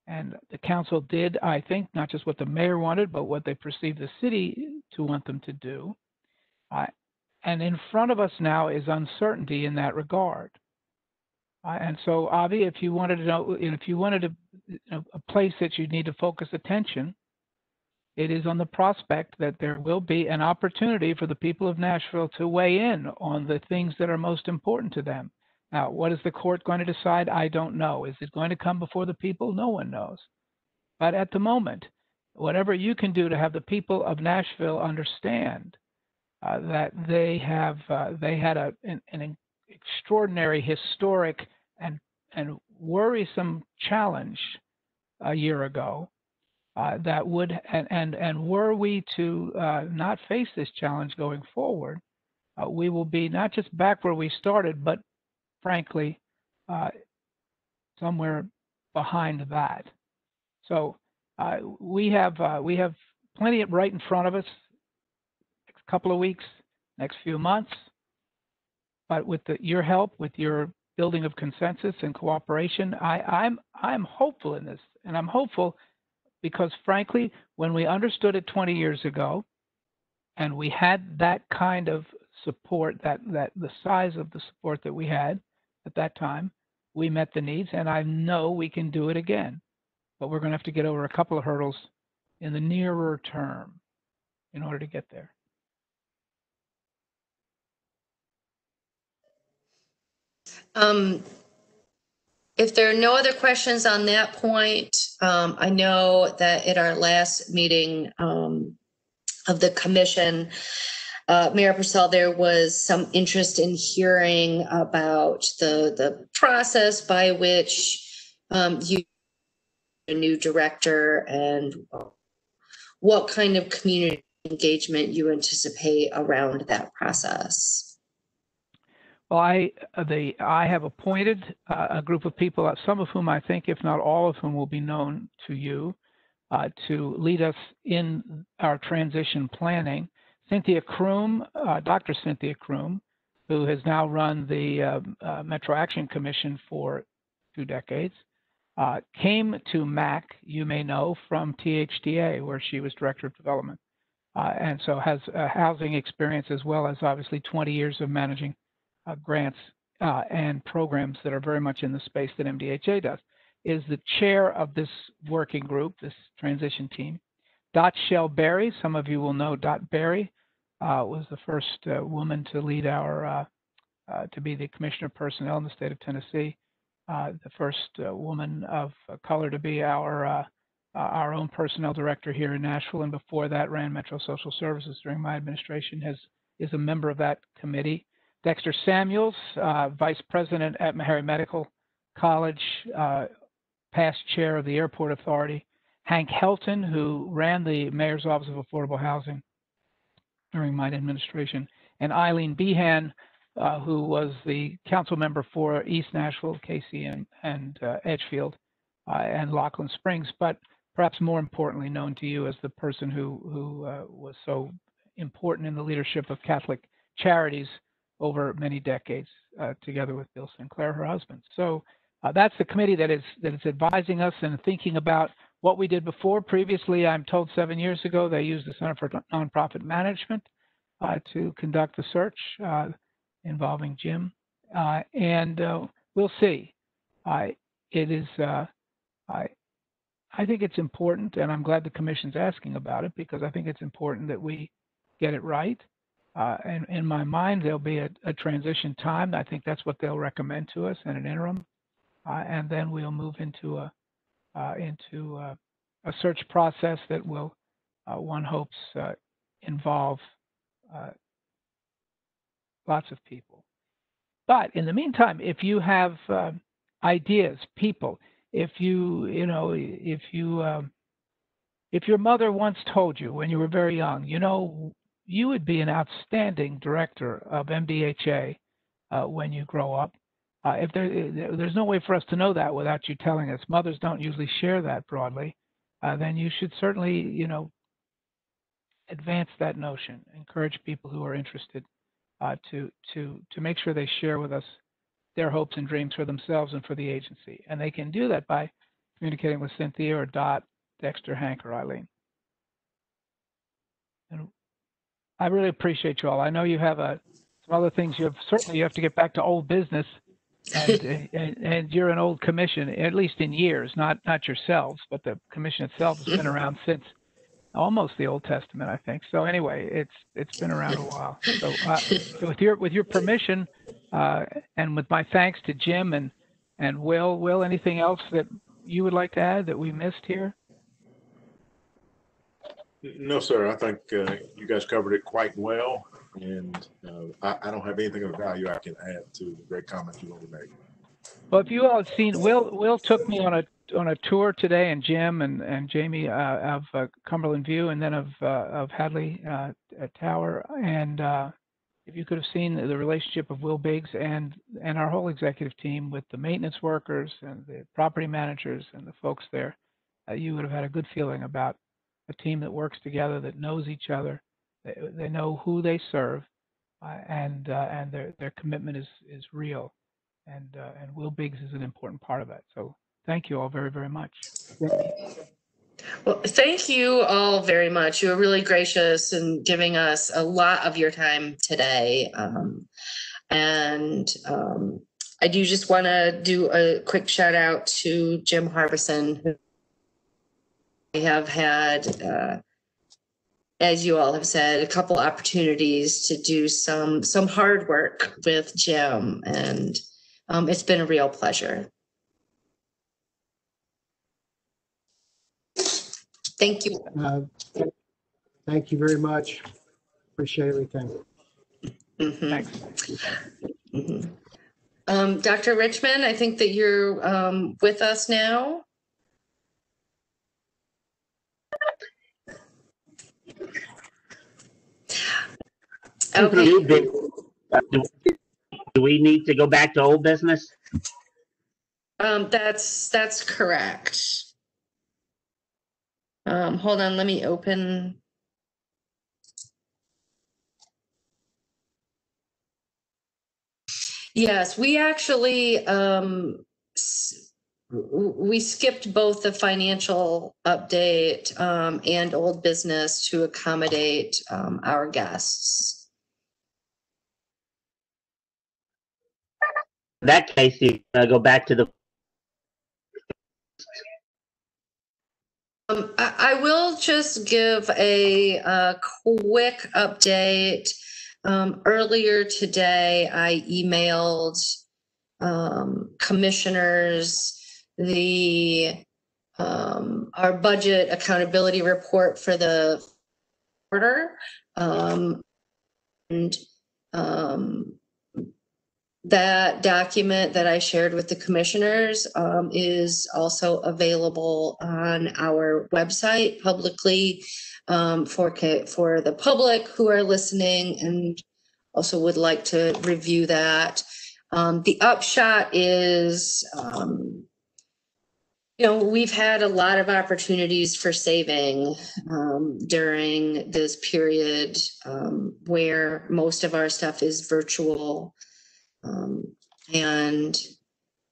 And the council did, I think, not just what the mayor wanted, but what they perceived the city to want them to do. Uh, and in front of us now is uncertainty in that regard. Uh, and so, Avi, if you wanted to know, if you wanted to, you know, a place that you need to focus attention, it is on the prospect that there will be an opportunity for the people of Nashville to weigh in on the things that are most important to them. Now, what is the court going to decide? I don't know. Is it going to come before the people? No one knows. But at the moment, whatever you can do to have the people of Nashville understand uh, that they have uh, they had a an, an extraordinary, historic, and and worrisome challenge a year ago. Uh, that would and, and and were we to uh, not face this challenge going forward, uh, we will be not just back where we started, but frankly, uh, somewhere behind that. So uh, we have uh, we have plenty of right in front of us. Next couple of weeks, next few months, but with the, your help, with your building of consensus and cooperation, I, I'm I'm hopeful in this, and I'm hopeful because frankly, when we understood it 20 years ago, and we had that kind of support, that that the size of the support that we had at that time, we met the needs, and I know we can do it again. But we're going to have to get over a couple of hurdles in the nearer term in order to get there. Um, if there are no other questions on that point, um, I know that at our last meeting, um, of the commission, uh, Mayor Purcell, there was some interest in hearing about the, the process by which, um, you, a new director and what kind of community engagement you anticipate around that process. Well, I the I have appointed uh, a group of people, uh, some of whom I think, if not all of whom, will be known to you, uh, to lead us in our transition planning. Cynthia Croom, uh, Dr. Cynthia Croom, who has now run the um, uh, Metro Action Commission for two decades, uh, came to MAC, you may know, from THDA, where she was Director of Development, uh, and so has housing experience as well as obviously 20 years of managing uh, grants and programs that are very much in the space that MDHA does, is the chair of this working group, this transition team. Dot Shell Berry, some of you will know Dot Berry, was the first uh, woman to lead our, uh, uh, to be the Commissioner of Personnel in the state of Tennessee, uh, the first woman of color to be our our own personnel director here in Nashville, and before that ran Metro Social Services during my administration. Has is a member of that committee. Dexter Samuels, uh, Vice President at Meharry Medical College, uh, past chair of the Airport Authority. Hank Helton, who ran the Mayor's Office of Affordable Housing during my administration. And Eileen Beehan, uh, who was the council member for East Nashville, Cayce, and, and uh, Edgefield, uh, and Lockeland Springs, but perhaps more importantly known to you as the person who, who uh, was so important in the leadership of Catholic Charities over many decades, uh, together with Bill Sinclair, her husband. So that's the committee that is that is advising us and thinking about what we did before. Previously, I'm told seven years ago they used the Center for Nonprofit Management uh, to conduct the search uh, involving Jim, uh, and uh, we'll see. I it is I I think it's important, and I'm glad the commission's asking about it because I think it's important that we get it right. Uh, and in my mind, there'll be a, a, transition time. I think that's what they'll recommend to us in an interim, uh, and then we'll move into a uh, into a, a, search process that will, uh, one hopes, uh, involve uh, lots of people. But in the meantime, if you have ideas, people, if you you know if you um, if your mother once told you when you were very young, you know, you would be an outstanding director of MDHA uh, when you grow up. Uh, if there, there's no way for us to know that without you telling us. Mothers don't usually share that broadly. Uh, then you should certainly, you know, advance that notion. Encourage people who are interested uh, to to to make sure they share with us their hopes and dreams for themselves and for the agency. And they can do that by communicating with Cynthia or Dot, Dexter, Hank, or Eileen. And I really appreciate you all. I know you have a, uh, some other things you have. Certainly, you have to get back to old business, and, and, and you're an old commission, at least in years, not not yourselves, but the commission itself has been around <laughs> since almost the Old Testament, I think. So anyway, it's it's been around a while. So uh, with your with your permission, uh, and with my thanks to Jim and and Will, Will, anything else that you would like to add that we missed here? No, sir. I think uh, you guys covered it quite well, and uh, I, I, don't have anything of value I can add to the great comments you already made. Well, if you all have seen, Will Will took me on a on a tour today, and Jim and and Jamie uh, of uh, Cumberland View, and then of uh, of Hadley uh, Tower, and if you could have seen the relationship of Will Biggs and and our whole executive team with the maintenance workers and the property managers and the folks there, you would have had a good feeling about a team that works together, that knows each other, they, they know who they serve, uh, and uh, and their their commitment is is real, and uh, and Will Biggs is an important part of that. So thank you all very very much. Well, thank you all very much. You were really gracious in giving us a lot of your time today. Um, and um, I do just want to do a quick shout out to Jim Harbison, who we have had, uh, as you all have said, a couple opportunities to do some some hard work with Jim, and um, it's been a real pleasure. Thank you. Uh, thank you very much. Appreciate everything. Mm -hmm. Thanks. Mm -hmm. um, Dr. Richmond, I think that you're um, with us now. Okay. Do do we need to go back to old business? Um, that's, that's correct. Um, hold on, let me open. Yes, we actually, um, we skipped both the financial update, um, and old business to accommodate, um, our guests. That case, you uh, go back to the. Um, I, I will just give a, a quick update. Um, earlier today, I emailed um, commissioners the um, our budget accountability report for the quarter. Um, and um, that document that I shared with the commissioners um, is also available on our website publicly um, for for the public who are listening and also would like to review that. Um, the upshot is um, You know, we've had a lot of opportunities for saving um, during this period um, where most of our stuff is virtual. Um, and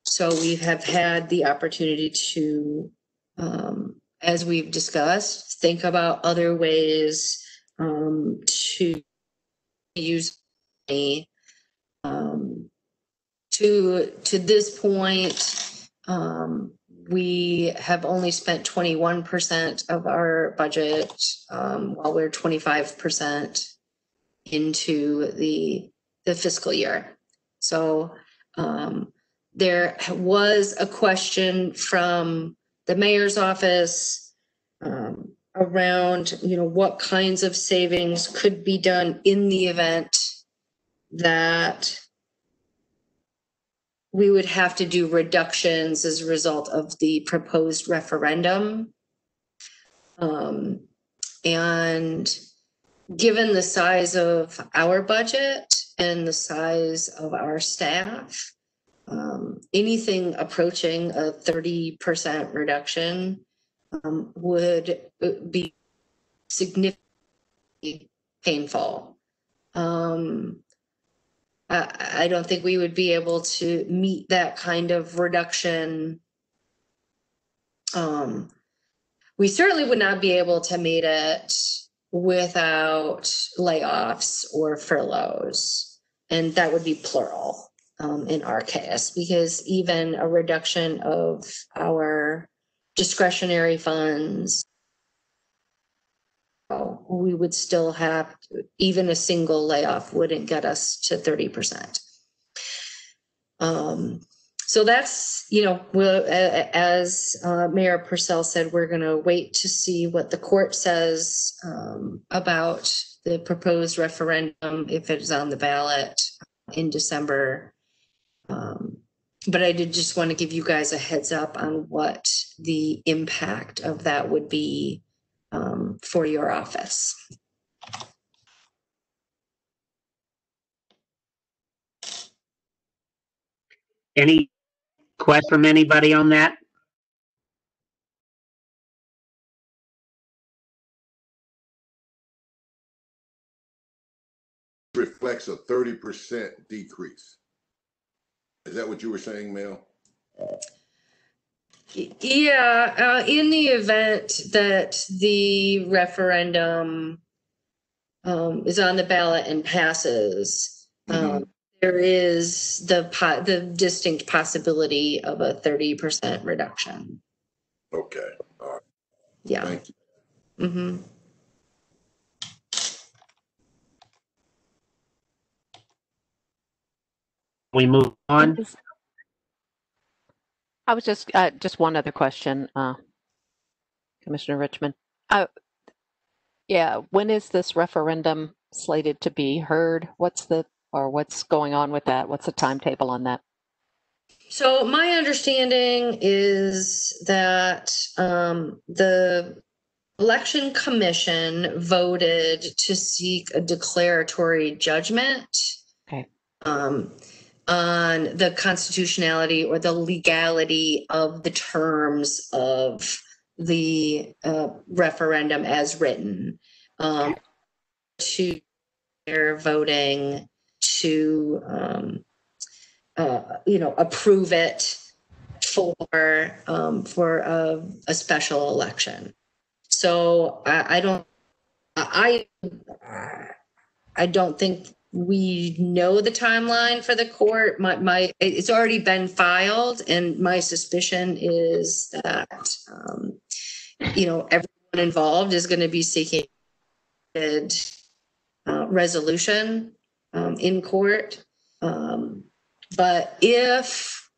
so we have had the opportunity to, um, as we've discussed, think about other ways um, to use money. Um, to to this point, um, we have only spent twenty one percent of our budget, um, while we're twenty five percent into the the fiscal year. So um, there was a question from the mayor's office um, around, you know, what kinds of savings could be done in the event that we would have to do reductions as a result of the proposed referendum. Um, and given the size of our budget and the size of our staff, um, anything approaching a thirty percent reduction um, would uh, be significantly painful. Um, I, I don't think we would be able to meet that kind of reduction. Um, we certainly would not be able to meet it without layoffs or furloughs. And that would be plural um, in our case, because even a reduction of our discretionary funds, oh, we would still have, even a single layoff wouldn't get us to thirty percent. Um, so that's, you know, we'll, as uh, Mayor Purcell said, we're gonna wait to see what the court says um, about the proposed referendum, if it is on the ballot in December. Um, But I did just want to give you guys a heads up on what the impact of that would be um, for your office. Any question from anybody on that? Reflects a thirty percent decrease. Is that what you were saying, Mel? Yeah, uh, in the event that the referendum um, is on the ballot and passes, um, there is the po- the distinct possibility of a thirty percent reduction. Okay, all right, Yeah. thank you. Mm-hmm. We move on. I was just, uh, just one other question, uh, Commissioner Richmond. Uh, yeah, when is this referendum slated to be heard? What's the, or what's going on with that? What's the timetable on that? So my understanding is that um, the election commission voted to seek a declaratory judgment. Okay. Um, on the constitutionality or the legality of the terms of the uh, referendum as written. Um, to their voting to um, uh, you know, approve it for, um, for a, a special election. So I, I don't, I, I don't think we know the timeline for the court. My, my, it's already been filed and my suspicion is that, um, you know, everyone involved is going to be seeking uh, resolution, um, in court. Um, but if,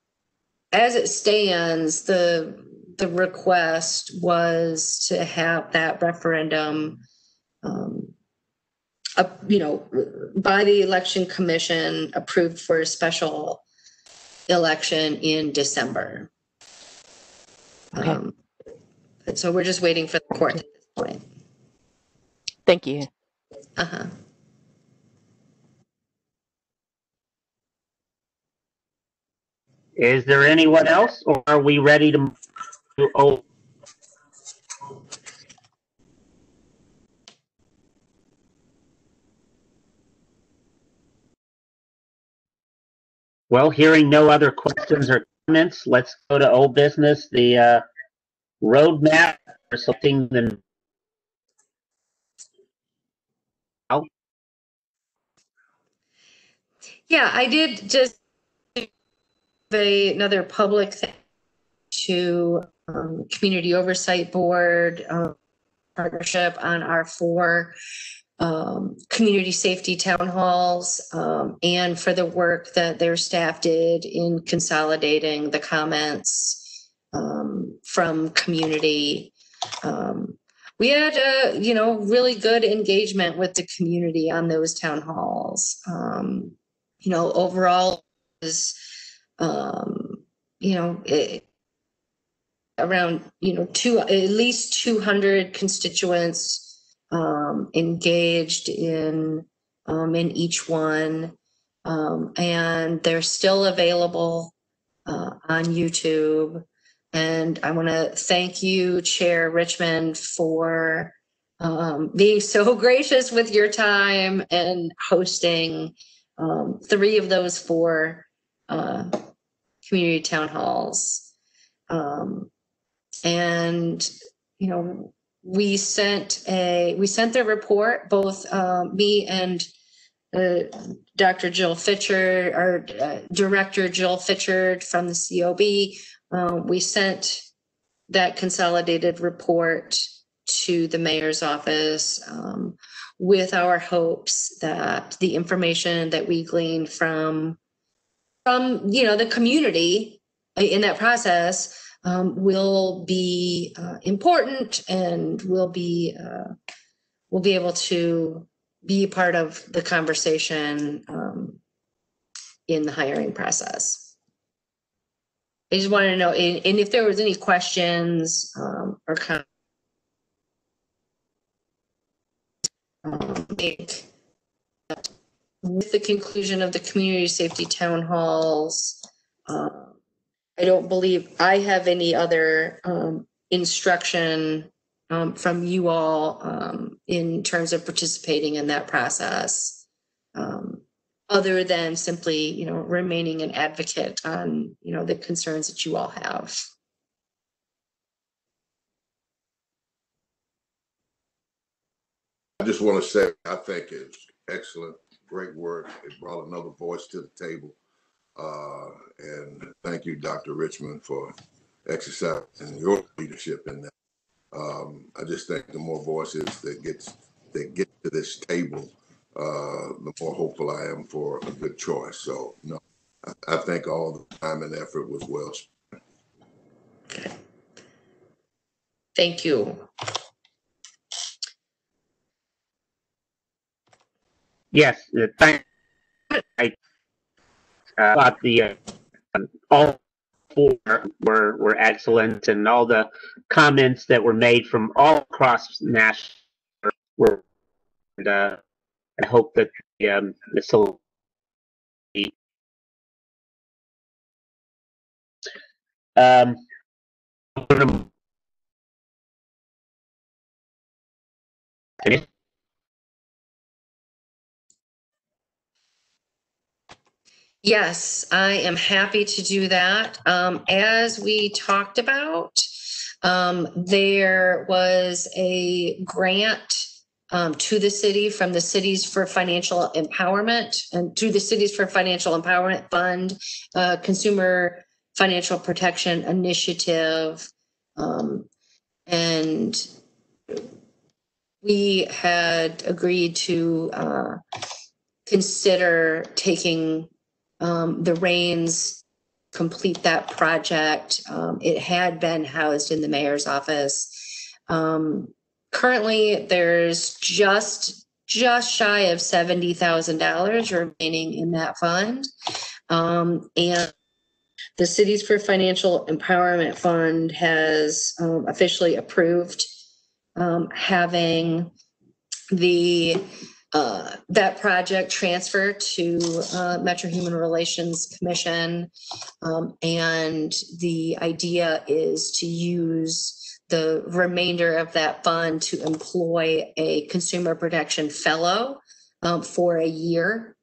as it stands, the, the request was to have that referendum, um, up, you know, by the election commission approved for a special election in December. Okay. Um, and so we're just waiting for the court at this point. Thank you. Uh-huh. Is there anyone else or are we ready to to old Well, hearing no other questions or comments, let's go to old business, the uh, roadmap or something the Yeah, I did just another public thing to um, Community Oversight Board um, partnership on our four um, community safety town halls um, and for the work that their staff did in consolidating the comments um, from community. Um, we had a you know really good engagement with the community on those town halls. Um, you know, overall is um, you know it, around you know two at least 200 constituents um, engaged in um, in each one, um, and they're still available uh, on YouTube. And I want to thank you, Chair Richmond, for um, being so <laughs> gracious with your time and hosting um, three of those four uh, community town halls. Um, and you know we sent a we sent the report both uh, me and uh, Dr. Jill Fitcheard, our uh, director Jill Fitcheard from the COB. Uh, we sent that consolidated report to the mayor's office um, with our hopes that the information that we gleaned from from you know the community in that process um, will be uh, important and will be uh, will be able to be part of the conversation um, in the hiring process. I just wanted to know, and, and if there was any questions um, or comments. Um, with the conclusion of the community safety town halls, uh, I don't believe I have any other um, instruction um, from you all um, in terms of participating in that process, um, other than simply, you know, remaining an advocate on, you know, the concerns that you all have. I just want to say, I think it's excellent, great work. It brought another voice to the table. Uh, and thank you, Dr. Richmond, for exercising your leadership in that. Um, I just think the more voices that gets that get to this table, uh, the more hopeful I am for a good choice. So, no, I, I think all the time and effort was well spent. Thank you. Yes, uh, thank. I uh, thought the uh, all four were were excellent, and all the comments that were made from all across Nash were. And, uh, I hope that the, um, this will. Um, Yes, I am happy to do that. Um, as we talked about, um, there was a grant um, to the city from the Cities for Financial Empowerment and to the Cities for Financial Empowerment Fund, uh, Consumer Financial Protection Initiative. Um, and we had agreed to uh, consider taking um, the reins complete that project. Um, it had been housed in the mayor's office. Um, currently, there's just just shy of seventy thousand dollars remaining in that fund, um, and the Cities for Financial Empowerment Fund has um, officially approved um, having the uh, that project transfer to uh, Metro Human Relations Commission. Um, And the idea is to use the remainder of that fund to employ a consumer protection fellow um, for a year.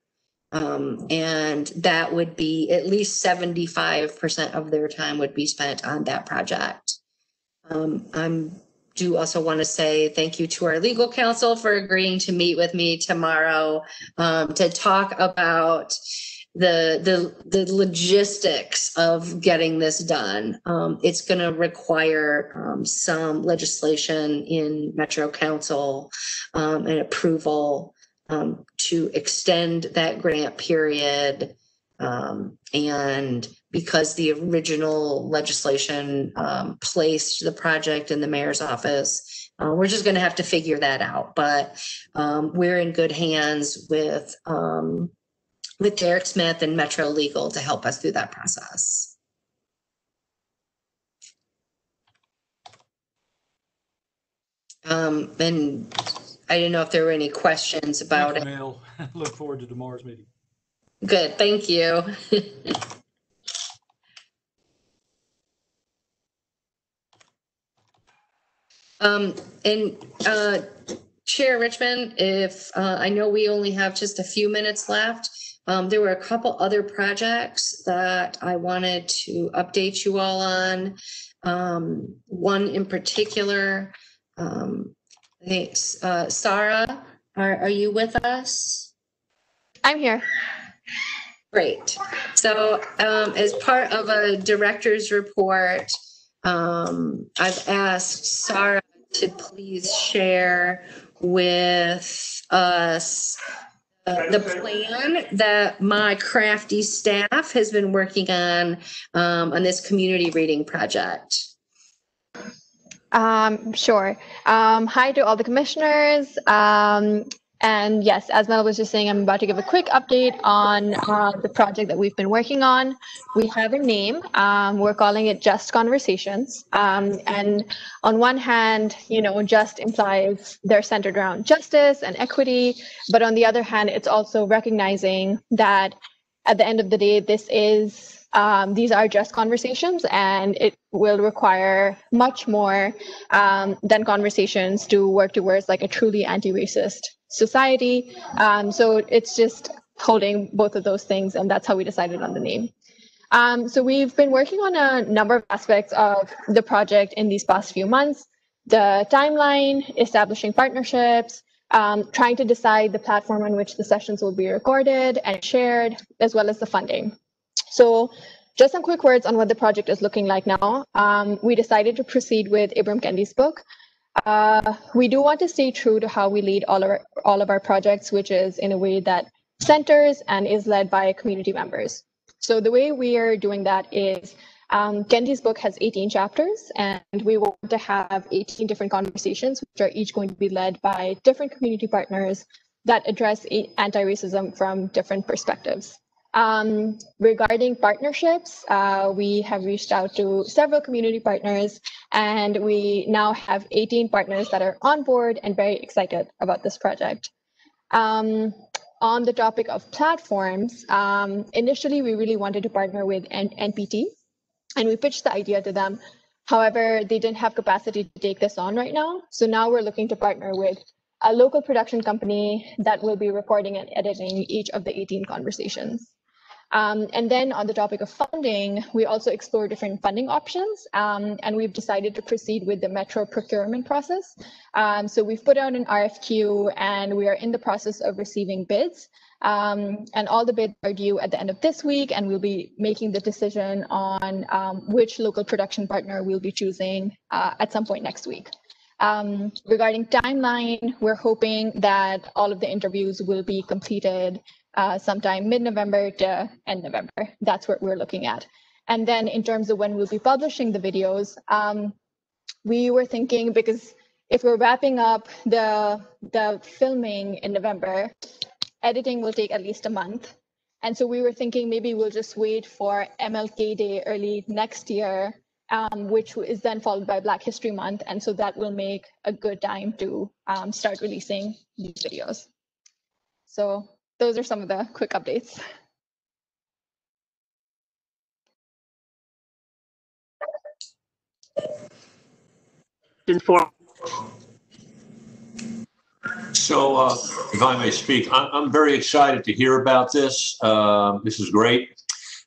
Um, and that would be at least seventy-five percent of their time would be spent on that project. Um, I'm do also want to say thank you to our legal counsel for agreeing to meet with me tomorrow um, to talk about the the the logistics of getting this done. Um, it's going to require um, some legislation in Metro Council um, and approval um, to extend that grant period. Um, and because the original legislation um, placed the project in the mayor's office, uh, we're just going to have to figure that out. But um, we're in good hands with um, with Derek Smith and Metro Legal to help us through that process. Um, and I didn't know if there were any questions about Thank it. Mel. <laughs> Look forward to tomorrow's meeting. Good, thank you. <laughs> Um, and, uh, Chair Richmond, if, uh, I know we only have just a few minutes left. Um, there were a couple other projects that I wanted to update you all on. Um, one in particular, um, I think, uh, Sarah, are, are you with us? I'm here. Great. So um, as part of a director's report, um, I've asked Sarah to please share with us uh, the plan that my crafty staff has been working on um, on this community reading project. Um, sure. Um, hi to all the commissioners. Um, and yes, as Mel was just saying, I'm about to give a quick update on uh, the project that we've been working on. We have a name. Um, we're calling it Just Conversations. Um, and on one hand, you know, just implies they're centered around justice and equity. But on the other hand, it's also recognizing that at the end of the day, this is um, these are just conversations and it will require much more um, than conversations to work towards like a truly anti-racist society. Um, so it's just holding both of those things and that's how we decided on the name. Um, so we've been working on a number of aspects of the project in these past few months. The timeline, establishing partnerships, um, trying to decide the platform on which the sessions will be recorded and shared, as well as the funding. So just some quick words on what the project is looking like now. Um, we decided to proceed with Ibram Kendi's book. Uh, we do want to stay true to how we lead all of, our, all of our projects, which is in a way that centers and is led by community members. So the way we are doing that is um, book has 18 chapters, and we want to have 18 different conversations, which are each going to be led by different community partners that address anti-racism from different perspectives. Um, regarding partnerships, uh, we have reached out to several community partners, and we now have 18 partners that are on board and very excited about this project. Um, on the topic of platforms, um, initially we really wanted to partner with N- NPT, and we pitched the idea to them. However, they didn't have capacity to take this on right now. So now we're looking to partner with a local production company that will be recording and editing each of the 18 conversations. Um, and then on the topic of funding, we also explore different funding options, um, and we've decided to proceed with the metro procurement process. Um, so we've put out an RFQ, and we are in the process of receiving bids. Um, and all the bids are due at the end of this week, and we'll be making the decision on um, which local production partner we'll be choosing uh, at some point next week. Um, regarding timeline, we're hoping that all of the interviews will be completed uh, sometime mid-November to end November. That's what we're looking at. And then in terms of when we'll be publishing the videos, um, we were thinking because if we're wrapping up the the filming in November, editing will take at least a month. And so we were thinking maybe we'll just wait for MLK Day early next year, um, which is then followed by Black History Month. And so that will make a good time to um, start releasing these videos. So those are some of the quick updates. For So, uh, if I may speak, I'm, I'm very excited to hear about this. Um, this is great.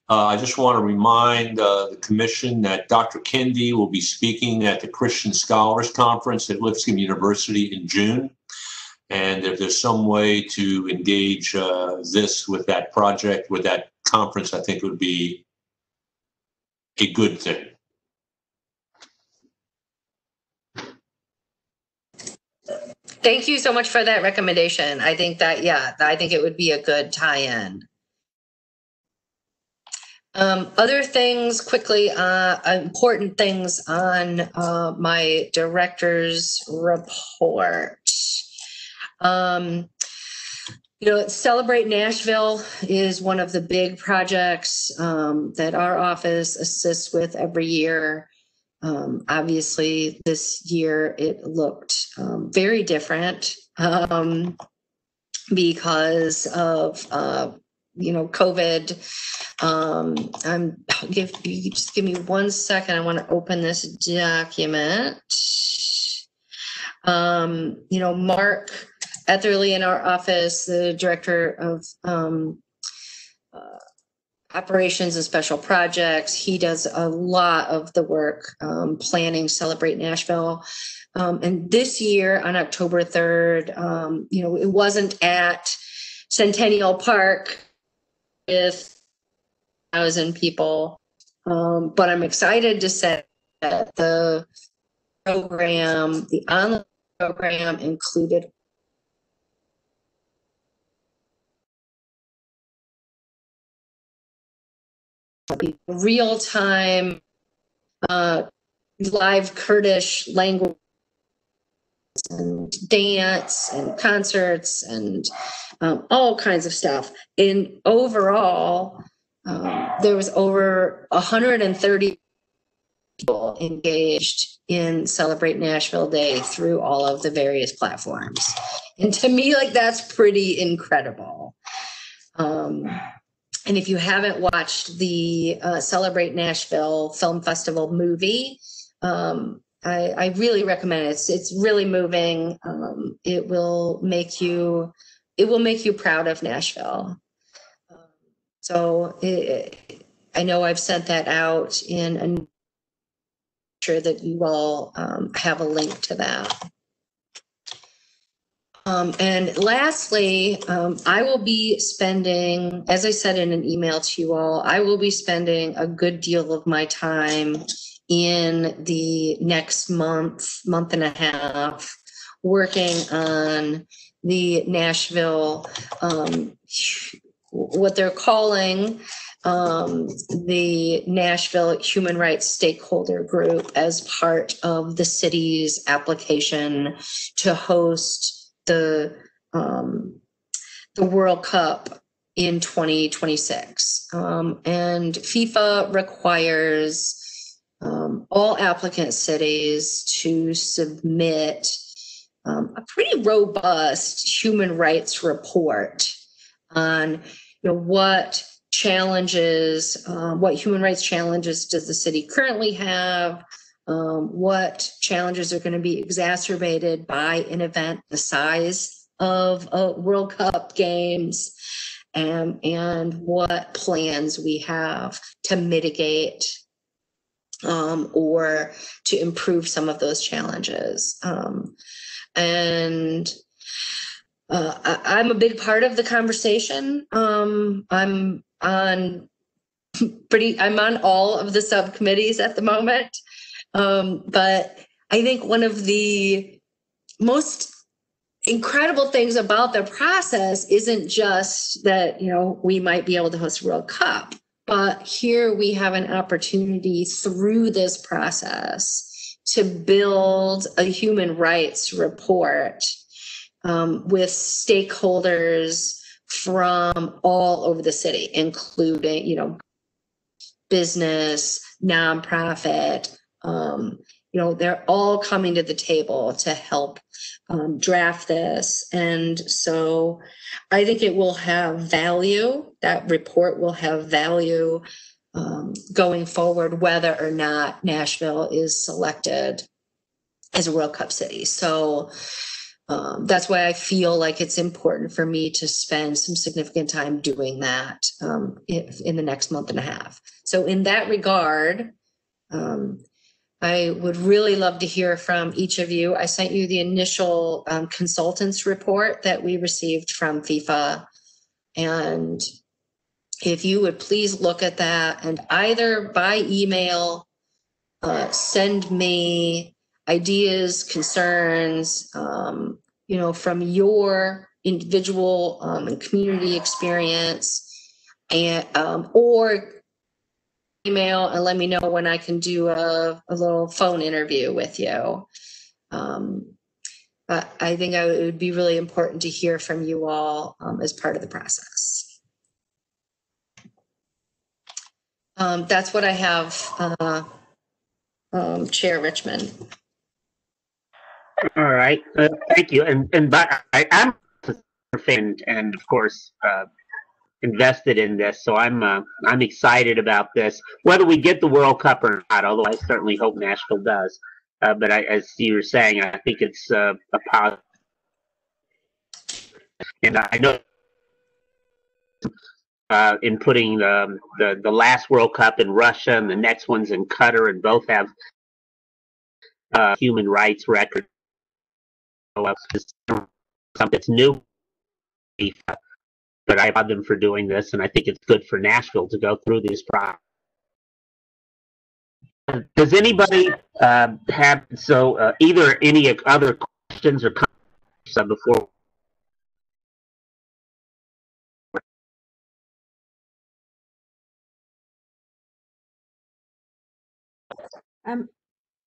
Uh, I just want to remind uh, the commission that Dr. Kendi will be speaking at the Christian Scholars Conference at Lipscomb University in June. And if there's some way to engage uh, this with that project, with that conference, I think it would be a good thing. Thank you so much for that recommendation. I think that, yeah, I think it would be a good tie-in. Um, other things quickly, uh, important things on, uh, my director's report. Um, you know, Celebrate Nashville is one of the big projects, um, that our office assists with every year. Um, obviously, this year it looked um, very different um, because of uh, you know COVID. Um, I'm give you just give me one second. I want to open this document. Um, you know, Mark Etherly in our office, the director of um, uh, operations and special projects. He does a lot of the work um, planning Celebrate Nashville. Um, and this year on October 3rd, um, you know, it wasn't at Centennial Park with thousand people. Um, but I'm excited to say that the program, the online program included real time uh, live Kurdish language and dance and concerts and um, all kinds of stuff. And overall, um, there was over 130 people engaged in Celebrate Nashville Day through all of the various platforms. And to me, like that's pretty incredible. Um, and if you haven't watched the uh, Celebrate Nashville Film Festival movie, um, I, I, really recommend it. It's it's really moving. Um, it will make you it will make you proud of Nashville. Um, so it, I know I've sent that out in and sure that you all um, have a link to that. Um, and lastly, um, I will be spending, as I said in an email to you all, I will be spending a good deal of my time in the next month, month and a half, working on the Nashville, um, what they're calling um, the Nashville Human Rights Stakeholder Group as part of the city's application to host the um, the World Cup in 2026. Um, and FIFA requires um, all applicant cities to submit um, a pretty robust human rights report on you know what challenges, uh, what human rights challenges does the city currently have, um, what challenges are going to be exacerbated by an event the size of a World Cup games, and, and what plans we have to mitigate um, or to improve some of those challenges. Um, and uh, I, am a big part of the conversation. Um, I'm on <laughs> pretty, I'm on all of the subcommittees at the moment. Um, but I think one of the most incredible things about the process isn't just that, you know, we might be able to host a World Cup, but here we have an opportunity through this process to build a human rights report um, with stakeholders from all over the city, including, you know, business, nonprofit, um, you know, they're all coming to the table to help um, draft this. And so I think it will have value. That report will have value um, going forward, whether or not Nashville is selected as a World Cup city. So um, that's why I feel like it's important for me to spend some significant time doing that um, if, in the next month and a half. So in that regard, um, I would really love to hear from each of you. I sent you the initial um, consultants report that we received from FIFA. And if you would please look at that and either by email, uh, send me ideas, concerns, um, you know, from your individual um, and community experience, and um, or email and let me know when I can do a, a little phone interview with you. Um, but I think I, it would be really important to hear from you all um, as part of the process. Um, that's what I have, uh, um, Chair Richmond. All right, uh, thank you. And and but I, I'm a fan and of course uh, invested in this, so I'm uh, I'm excited about this. Whether we get the World Cup or not, although I certainly hope Nashville does. Uh, but I, as you were saying, I think it's uh, a positive. And I know uh, in putting the, the the last World Cup in Russia and the next one's in Qatar, and both have uh, human rights record. Something that's new, but I applaud them for doing this, and I think it's good for Nashville to go through these process. Does anybody uh, have so uh, either any other questions or comments before? Um,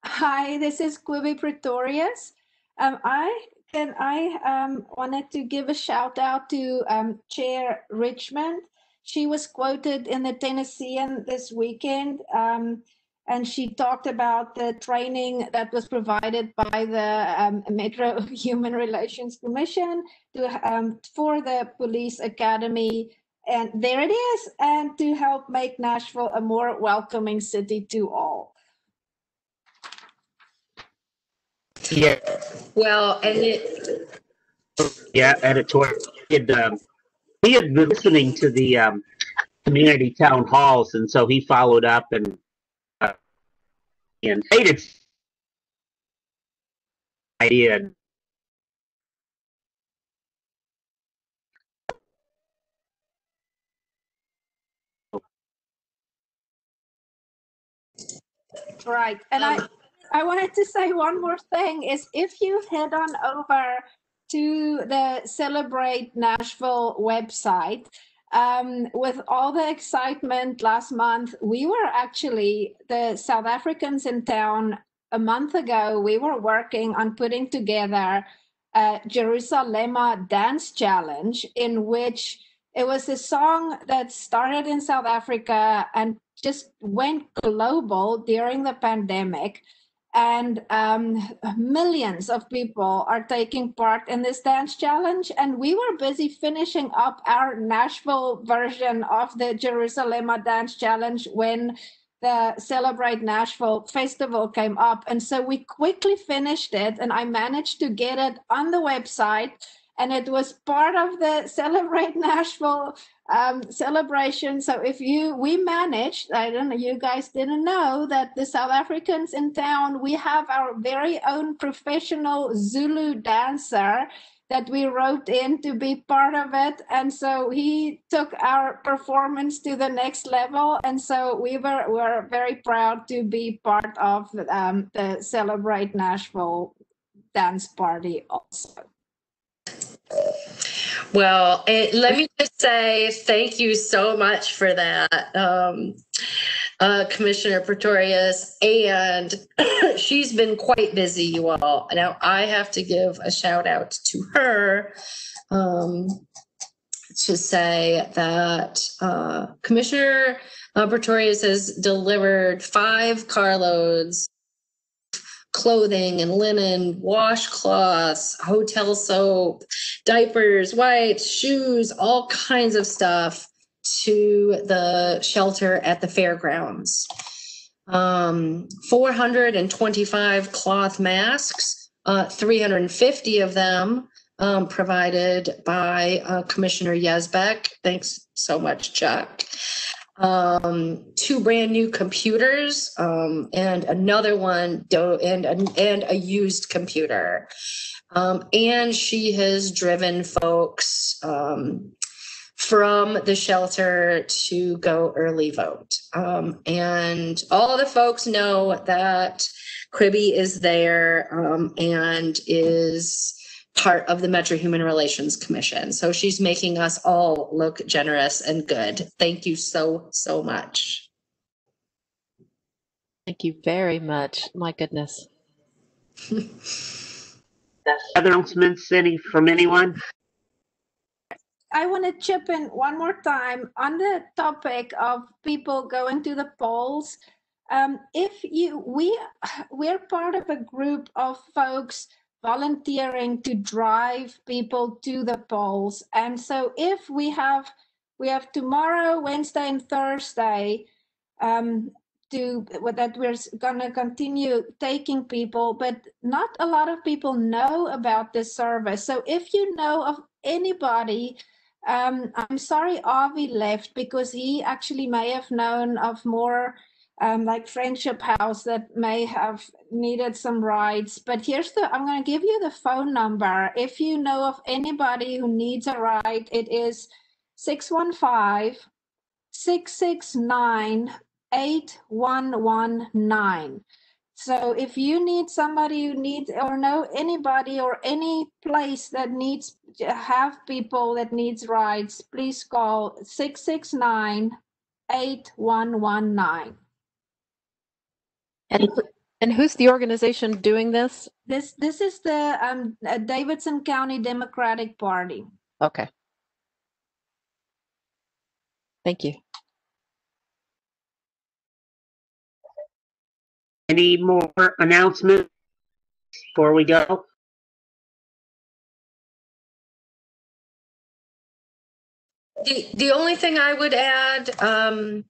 hi, this is Quibi Pretorius. Um, I can I um, wanted to give a shout out to um, Chair Richmond. She was quoted in the Tennessean this weekend, um, and she talked about the training that was provided by the um, Metro <laughs> Human Relations Commission to um, for the police academy. And there it is, and to help make Nashville a more welcoming city to all. Yeah, Well, and it, yeah, editorial. He had, um, he had been listening to the um, community town halls, and so he followed up and uh, and hated idea. Right. And I, I wanted to say one more thing is if you head on over to the Celebrate Nashville website, um, with all the excitement last month, we were actually the South Africans in town a month ago. We were working on putting together a Jerusalema dance challenge in which it was a song that started in South Africa and just went global during the pandemic. And um, millions of people are taking part in this dance challenge. And we were busy finishing up our Nashville version of the Jerusalema dance challenge when the Celebrate Nashville festival came up. And so we quickly finished it, and I managed to get it on the website and it was part of the Celebrate Nashville um, celebration. So if you, we managed, I don't know, you guys didn't know that the South Africans in town, we have our very own professional Zulu dancer that we wrote in to be part of it. And so he took our performance to the next level. And so we were, were very proud to be part of um, the Celebrate Nashville dance party also. Well, and let me just say thank you so much for that, um, uh, Commissioner Pretorius. And <clears throat> she's been quite busy, you all. Now, I have to give a shout out to her um, to say that uh, Commissioner uh, Pretorius has delivered five carloads clothing and linen, washcloths, hotel soap, diapers, wipes, shoes, all kinds of stuff to the shelter at the fairgrounds. Um, 425 cloth masks, uh, 350 of them um, provided by uh, Commissioner Yazbek. Thanks so much, Chuck. Um, two brand new computers um, and another one do- and and a used computer. Um, and she has driven folks um, from the shelter to go early vote. Um, and all the folks know that Cribby is there um, and is part of the Metro Human Relations Commission. So she's making us all look generous and good. Thank you so, so much. Thank you very much. My goodness. <laughs> Other announcements, any from anyone? I want to chip in one more time on the topic of people going to the polls. Um, if you, we, we're part of a group of folks volunteering to drive people to the polls. And so if we have, we have tomorrow, Wednesday and Thursday, um, to that we're going to continue taking people, but not a lot of people know about this service. So if you know of anybody um, I'm sorry Avi left because he actually may have known of more um, like Friendship House that may have needed some rides. But here's the, I'm going to give you the phone number. If you know of anybody who needs a ride, it is 615 669 8119. So if you need somebody who needs or know anybody or any place that needs have people that needs rides, please call 669 8119. And, and who's the organization doing this? This this is the um, uh, Davidson County Democratic Party. Okay. Thank you. Any more announcements before we go? The, the only thing I would add um,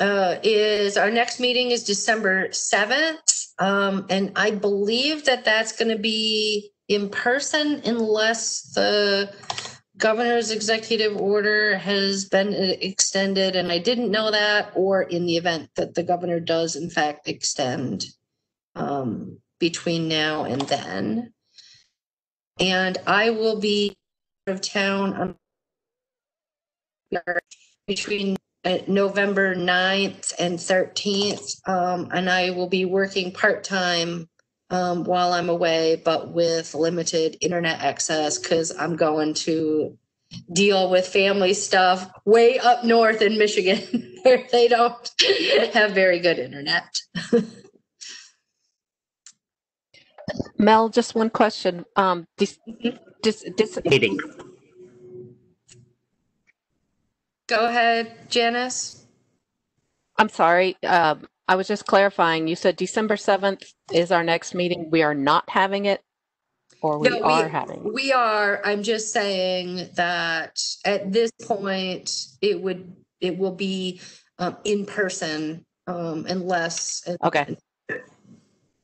uh, is our next meeting is December 7th. Um, and I believe that that's going to be in person unless the governor's executive order has been extended. And I didn't know that, or in the event that the governor does in fact extend um, between now and then. And I will be out of town on between uh, November 9th and 13th. Um, and I will be working part-time um, while I'm away, but with limited internet access because I'm going to deal with family stuff way up north in Michigan <laughs> where they don't have very good internet. Mel, just one question. Um, dis, dis, dis, Go ahead, Janice. I'm sorry. Um, I was just clarifying. You said December 7th is our next meeting. We are not having it, or we No, are having. We are, I'm just saying that at this point, it would, it will be um, in person um, unless uh, Okay.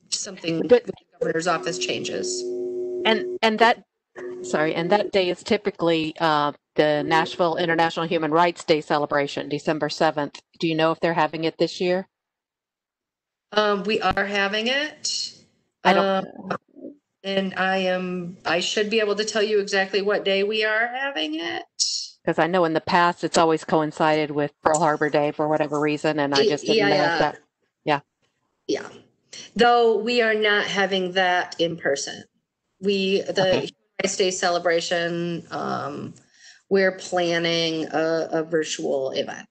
something with the governor's office changes. And and that, sorry, and that day is typically uh, the Nashville International Human Rights Day celebration, December 7th. Do you know if they're having it this year? Um, we are having it. I don't- Um, And I am, I should be able to tell you exactly what day we are having it. Because I know in the past it's always coincided with Pearl Harbor Day for whatever reason, and I just didn't know Yeah. that. Yeah. Yeah, though we are not having that in person. We, the Human Rights Day celebration, um, we're planning a, a virtual event.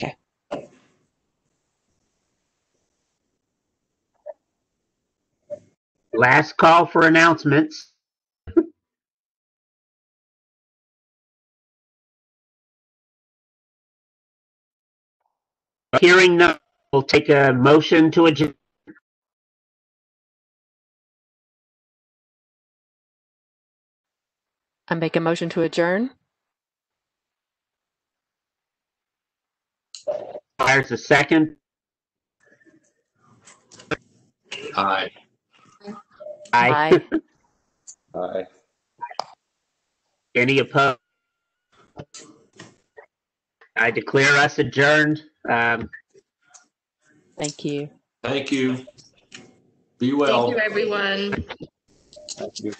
Okay. Last call for announcements. Hearing none, we'll take a motion to adjourn. I make a motion to adjourn. Requires a second. Aye. Aye. Aye. Any opposed? I declare us adjourned. Um, Thank you. Thank you. Be well. Thank you, everyone. Thank you.